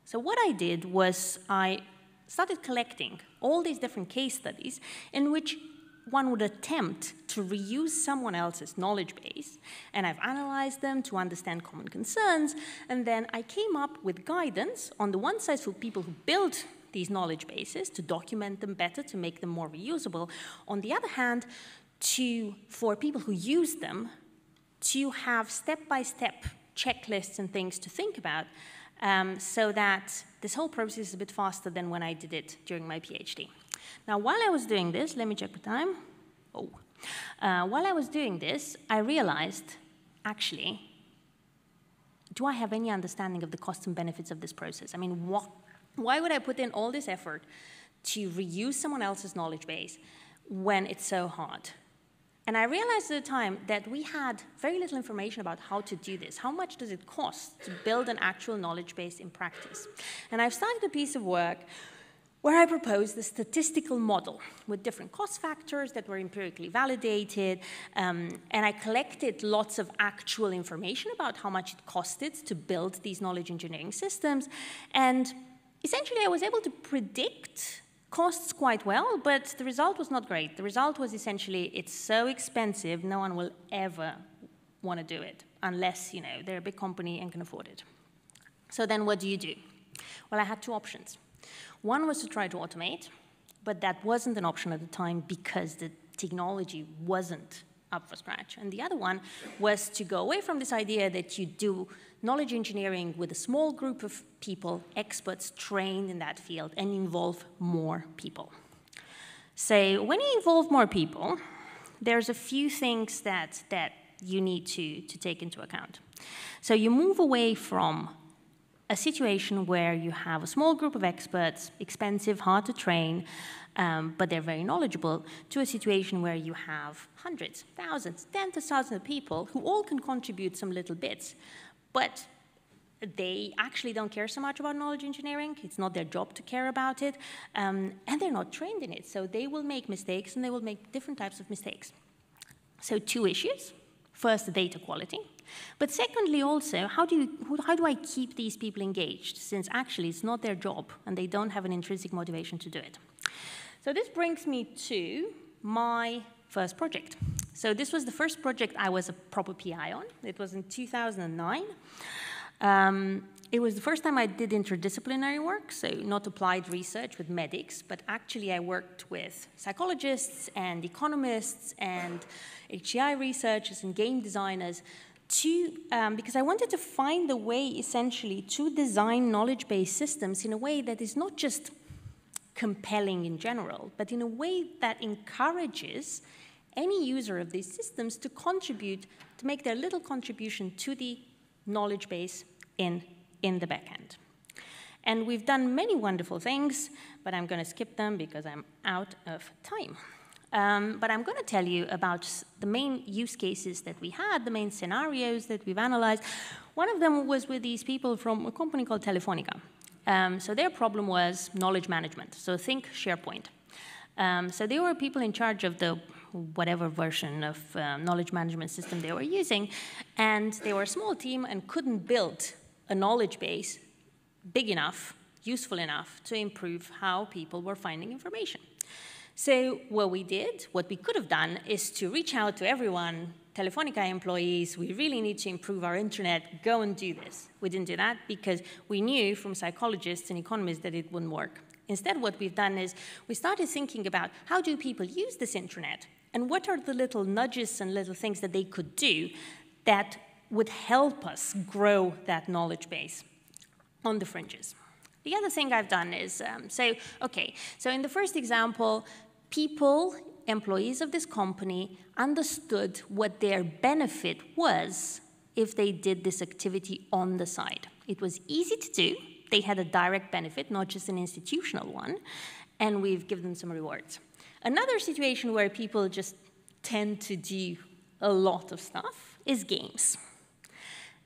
So what I did was I started collecting all these different case studies in which one would attempt to reuse someone else's knowledge base, and I've analyzed them to understand common concerns, and then I came up with guidance on the one side for people who build these knowledge bases to document them better, to make them more reusable. On the other hand, to, for people who use them, to have step-by-step -step checklists and things to think about um, so that this whole process is a bit faster than when I did it during my PhD. Now, while I was doing this, let me check the time. Oh. Uh, while I was doing this, I realized, actually, do I have any understanding of the costs and benefits of this process? I mean, why would I put in all this effort to reuse someone else's knowledge base when it's so hard? And I realized at the time that we had very little information about how to do this. How much does it cost to build an actual knowledge base in practice? And I've started a piece of work where I proposed a statistical model with different cost factors that were empirically validated, um, and I collected lots of actual information about how much it costed to build these knowledge engineering systems, and essentially I was able to predict costs quite well, but the result was not great. The result was essentially it's so expensive, no one will ever want to do it unless you know they're a big company and can afford it. So then what do you do? Well, I had two options. One was to try to automate, but that wasn't an option at the time because the technology wasn't up for scratch. And the other one was to go away from this idea that you do knowledge engineering with a small group of people, experts trained in that field, and involve more people. So when you involve more people, there's a few things that, that you need to, to take into account. So you move away from a situation where you have a small group of experts, expensive, hard to train, um, but they're very knowledgeable, to a situation where you have hundreds, thousands, tens of thousands of people who all can contribute some little bits, but they actually don't care so much about knowledge engineering. It's not their job to care about it, um, and they're not trained in it. So they will make mistakes, and they will make different types of mistakes. So two issues. First, the data quality. But secondly, also, how do, you, how do I keep these people engaged, since actually it's not their job, and they don't have an intrinsic motivation to do it. So this brings me to my first project. So this was the first project I was a proper PI on. It was in 2009. Um, it was the first time I did interdisciplinary work, so not applied research with medics, but actually I worked with psychologists and economists and HCI researchers and game designers to, um, because I wanted to find a way essentially to design knowledge-based systems in a way that is not just compelling in general, but in a way that encourages any user of these systems to contribute, to make their little contribution to the knowledge base in, in the backend. And we've done many wonderful things, but I'm going to skip them because I'm out of time. Um, but I'm going to tell you about the main use cases that we had, the main scenarios that we've analyzed. One of them was with these people from a company called Telefonica. Um, so their problem was knowledge management. So think SharePoint. Um, so they were people in charge of the whatever version of uh, knowledge management system they were using. And they were a small team and couldn't build a knowledge base big enough, useful enough to improve how people were finding information. So what we did, what we could have done, is to reach out to everyone, Telefonica employees, we really need to improve our internet, go and do this. We didn't do that because we knew from psychologists and economists that it wouldn't work. Instead, what we've done is we started thinking about how do people use this internet and what are the little nudges and little things that they could do that would help us grow that knowledge base on the fringes. The other thing I've done is um, say, okay, so in the first example, people, employees of this company, understood what their benefit was if they did this activity on the side. It was easy to do, they had a direct benefit, not just an institutional one, and we've given them some rewards. Another situation where people just tend to do a lot of stuff is games,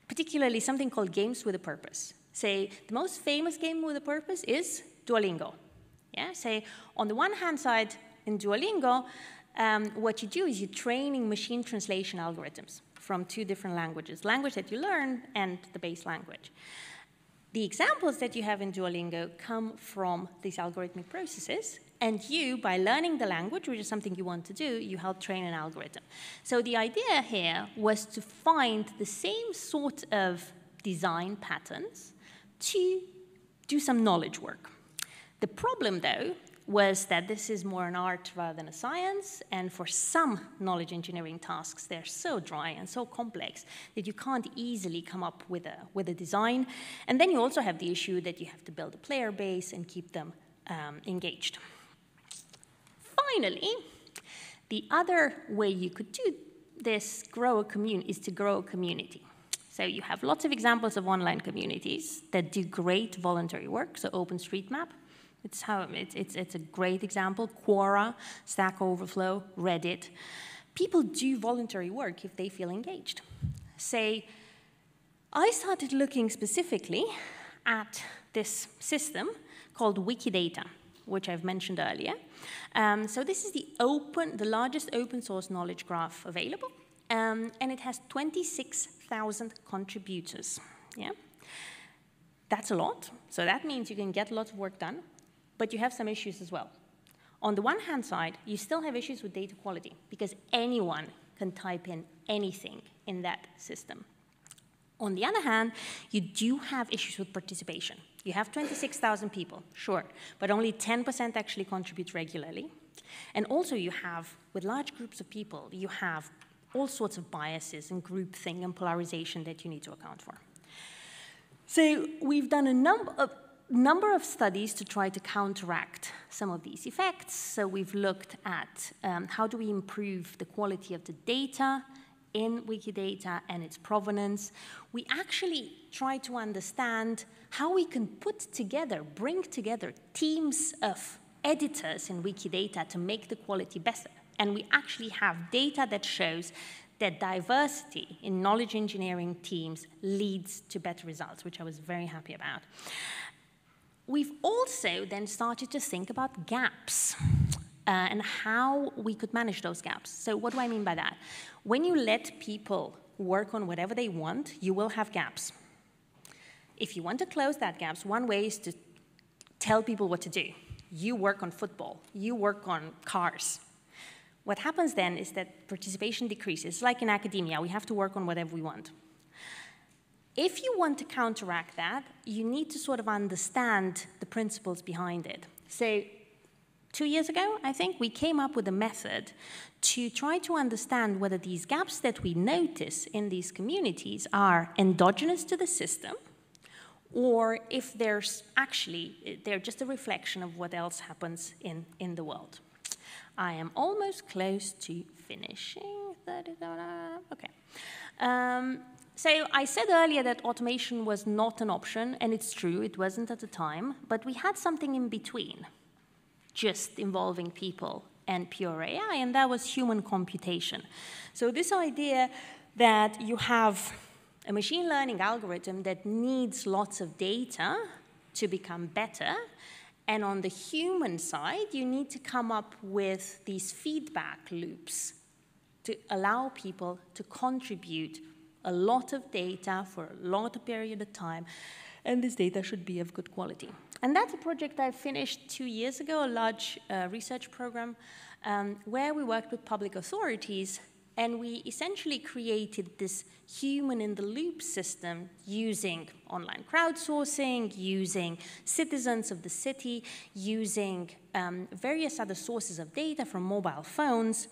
particularly something called games with a purpose. Say, the most famous game with a purpose is Duolingo. Yeah, say, on the one hand side, in Duolingo, um, what you do is you're training machine translation algorithms from two different languages, language that you learn and the base language. The examples that you have in Duolingo come from these algorithmic processes, and you, by learning the language, which is something you want to do, you help train an algorithm. So the idea here was to find the same sort of design patterns to do some knowledge work. The problem, though, was that this is more an art rather than a science, and for some knowledge engineering tasks, they're so dry and so complex that you can't easily come up with a, with a design. And then you also have the issue that you have to build a player base and keep them um, engaged. Finally, the other way you could do this grow a community is to grow a community. So you have lots of examples of online communities that do great voluntary work, so OpenStreetMap, it's, how, it's, it's, it's a great example. Quora, Stack Overflow, Reddit. People do voluntary work if they feel engaged. Say, I started looking specifically at this system called Wikidata, which I've mentioned earlier. Um, so this is the open, the largest open source knowledge graph available, um, and it has 26,000 contributors. Yeah, that's a lot. So that means you can get a lot of work done but you have some issues as well. On the one hand side, you still have issues with data quality because anyone can type in anything in that system. On the other hand, you do have issues with participation. You have 26,000 people, sure, but only 10% actually contribute regularly. And also you have, with large groups of people, you have all sorts of biases and groupthink and polarization that you need to account for. So we've done a number of number of studies to try to counteract some of these effects. So we've looked at um, how do we improve the quality of the data in Wikidata and its provenance. We actually try to understand how we can put together, bring together teams of editors in Wikidata to make the quality better. And we actually have data that shows that diversity in knowledge engineering teams leads to better results, which I was very happy about. We've also then started to think about gaps uh, and how we could manage those gaps. So, what do I mean by that? When you let people work on whatever they want, you will have gaps. If you want to close that gaps, one way is to tell people what to do. You work on football, you work on cars. What happens then is that participation decreases. Like in academia, we have to work on whatever we want. If you want to counteract that, you need to sort of understand the principles behind it. So, two years ago, I think, we came up with a method to try to understand whether these gaps that we notice in these communities are endogenous to the system or if there's actually, they're just a reflection of what else happens in, in the world. I am almost close to finishing. Okay. Um, so I said earlier that automation was not an option, and it's true, it wasn't at the time, but we had something in between, just involving people and pure AI, and that was human computation. So this idea that you have a machine learning algorithm that needs lots of data to become better, And on the human side, you need to come up with these feedback loops to allow people to contribute a lot of data for a of period of time, and this data should be of good quality. And that's a project I finished two years ago, a large uh, research program, um, where we worked with public authorities and we essentially created this human in the loop system using online crowdsourcing, using citizens of the city, using um, various other sources of data from mobile phones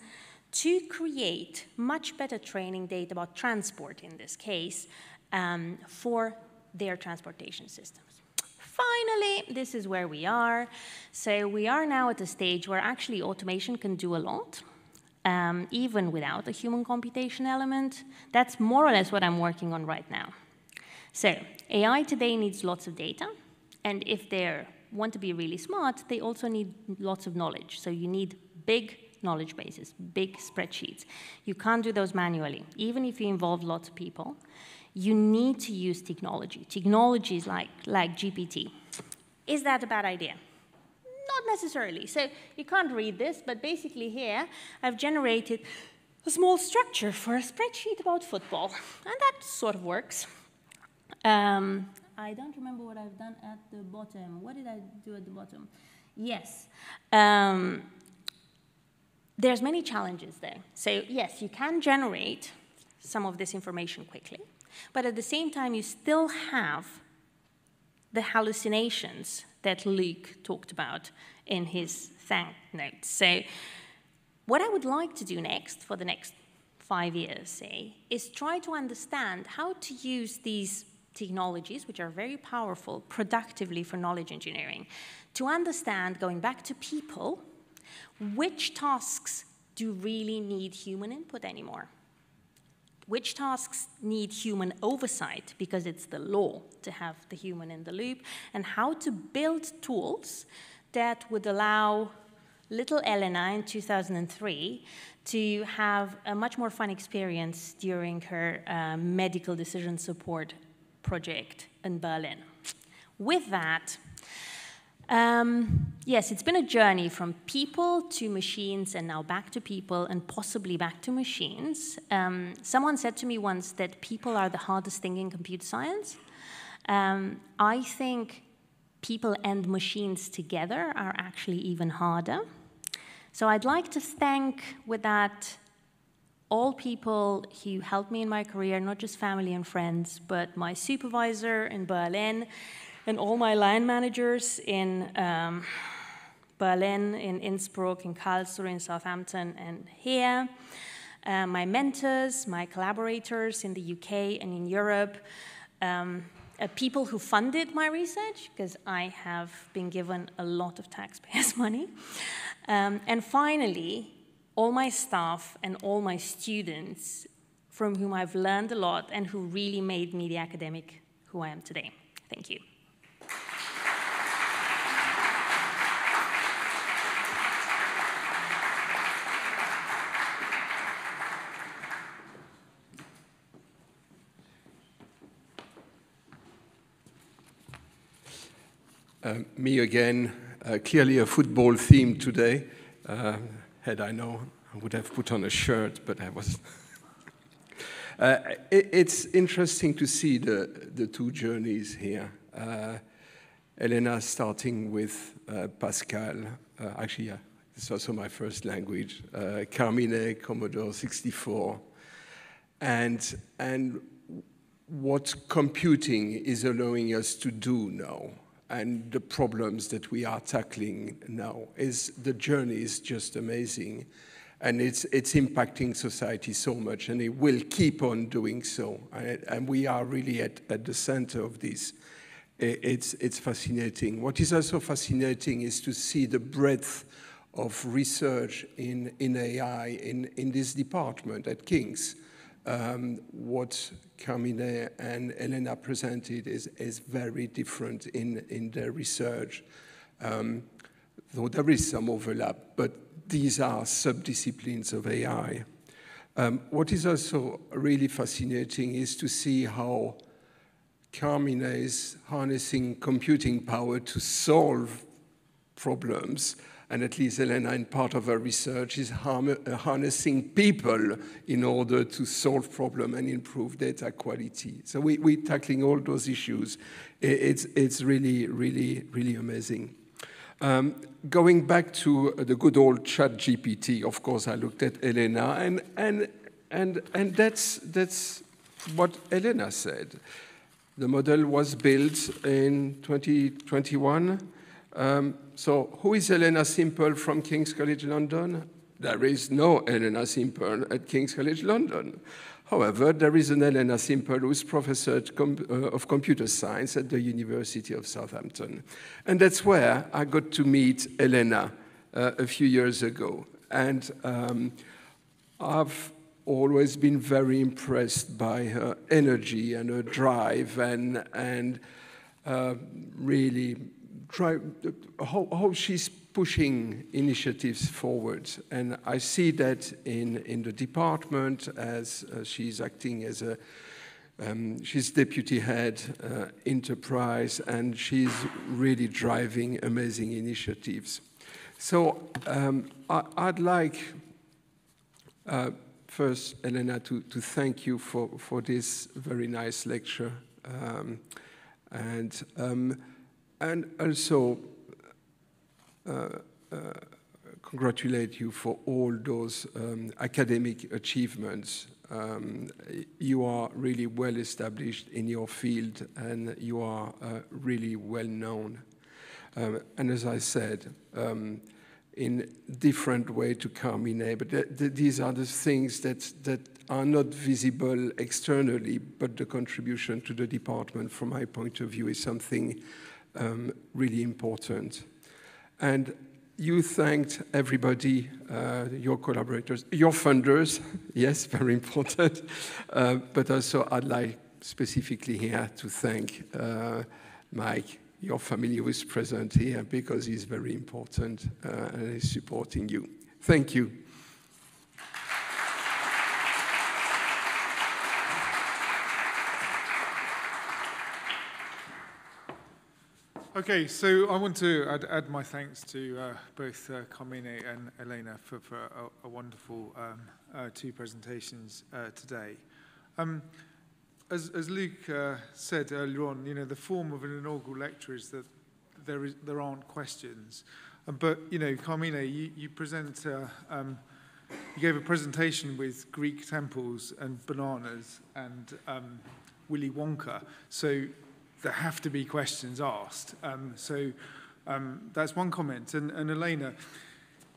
to create much better training data about transport in this case um, for their transportation systems. Finally, this is where we are. So we are now at a stage where actually automation can do a lot um, even without a human computation element. That's more or less what I'm working on right now. So AI today needs lots of data, and if they want to be really smart, they also need lots of knowledge. So you need big knowledge bases, big spreadsheets. You can't do those manually, even if you involve lots of people. You need to use technology. Technologies like, like GPT. Is that a bad idea? Not necessarily. So you can't read this, but basically here I've generated a small structure for a spreadsheet about football, and that sort of works. Um, I don't remember what I've done at the bottom. What did I do at the bottom? Yes. Um, there's many challenges there. So yes, you can generate some of this information quickly, but at the same time, you still have the hallucinations that Luc talked about in his thank notes. So, what I would like to do next for the next five years, say, is try to understand how to use these technologies, which are very powerful, productively for knowledge engineering, to understand, going back to people, which tasks do really need human input anymore which tasks need human oversight because it's the law to have the human in the loop, and how to build tools that would allow little Elena in 2003 to have a much more fun experience during her uh, medical decision support project in Berlin. With that, um, yes, it's been a journey from people to machines and now back to people and possibly back to machines. Um, someone said to me once that people are the hardest thing in computer science. Um, I think people and machines together are actually even harder. So I'd like to thank with that all people who helped me in my career, not just family and friends, but my supervisor in Berlin, and all my line managers in um, Berlin, in Innsbruck, in Karlsruhe, in Southampton, and here. Uh, my mentors, my collaborators in the UK and in Europe, um, uh, people who funded my research, because I have been given a lot of taxpayers' money. Um, and finally, all my staff and all my students from whom I've learned a lot and who really made me the academic who I am today. Thank you. Uh, me again, uh, clearly a football theme today. Uh, had I known, I would have put on a shirt, but I was. Uh, it, it's interesting to see the, the two journeys here. Uh, Elena starting with Pascal, actually, yeah, it's also my first language, Carmine, Commodore 64. And, and what computing is allowing us to do now and the problems that we are tackling now is the journey is just amazing and it's, it's impacting society so much and it will keep on doing so. And we are really at, at the center of this. It's, it's fascinating. What is also fascinating is to see the breadth of research in, in ai in, in this department at king's um, what Carmine and Elena presented is, is very different in, in their research, um, though there is some overlap, but these are subdisciplines of AI. Um, what is also really fascinating is to see how Carmine is harnessing computing power to solve problems. And at least Elena, in part of her research, is harnessing people in order to solve problems and improve data quality. So we, we're tackling all those issues. It's, it's really, really, really amazing. Um, going back to the good old chat GPT, of course, I looked at Elena, and, and, and, and that's, that's what Elena said. The model was built in 2021. Um, so who is Elena Simperl from King's College London? There is no Elena Simperl at King's College London. However, there is an Elena Simperl who's professor uh, of computer science at the University of Southampton. And that's where I got to meet Elena uh, a few years ago. And um, I've always been very impressed by her energy and her drive and, and uh, really try, how, how she's pushing initiatives forward. And I see that in, in the department as uh, she's acting as a, um, she's deputy head uh, enterprise, and she's really driving amazing initiatives. So um, I, would like uh, first, Elena, to, to thank you for, for this very nice lecture. Um, and, um, and also uh, uh, congratulate you for all those um, academic achievements. Um, you are really well established in your field and you are uh, really well known. Um, and as I said, um, in different way to Carmine, but th th these are the things that, that are not visible externally, but the contribution to the department, from my point of view, is something um, really important. And you thanked everybody, uh, your collaborators, your funders, yes, very important, uh, but also I'd like specifically here to thank uh, Mike, your family who is present here because he's very important uh, and is supporting you. Thank you. Okay, so I want to add, add my thanks to uh, both uh, Carmine and Elena for, for a, a wonderful um, uh, two presentations uh, today. Um, as, as Luc uh, said earlier on, you know, the form of an inaugural lecture is that there, is, there aren't questions. Um, but, you know, Carmine, you, you present, uh, um, you gave a presentation with Greek temples and bananas and um, Willy Wonka. So there have to be questions asked. Um, so um, that's one comment. And, and Elena,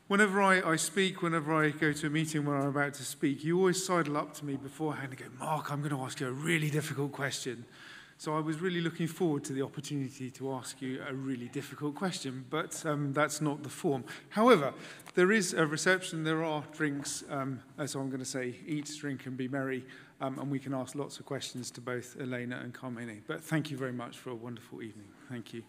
Whenever I, I speak, whenever I go to a meeting where I'm about to speak, you always sidle up to me beforehand and go, Mark, I'm going to ask you a really difficult question. So I was really looking forward to the opportunity to ask you a really difficult question, but um, that's not the form. However, there is a reception, there are drinks, um, so I'm going to say eat, drink, and be merry, um, and we can ask lots of questions to both Elena and Carmine. But thank you very much for a wonderful evening. Thank you.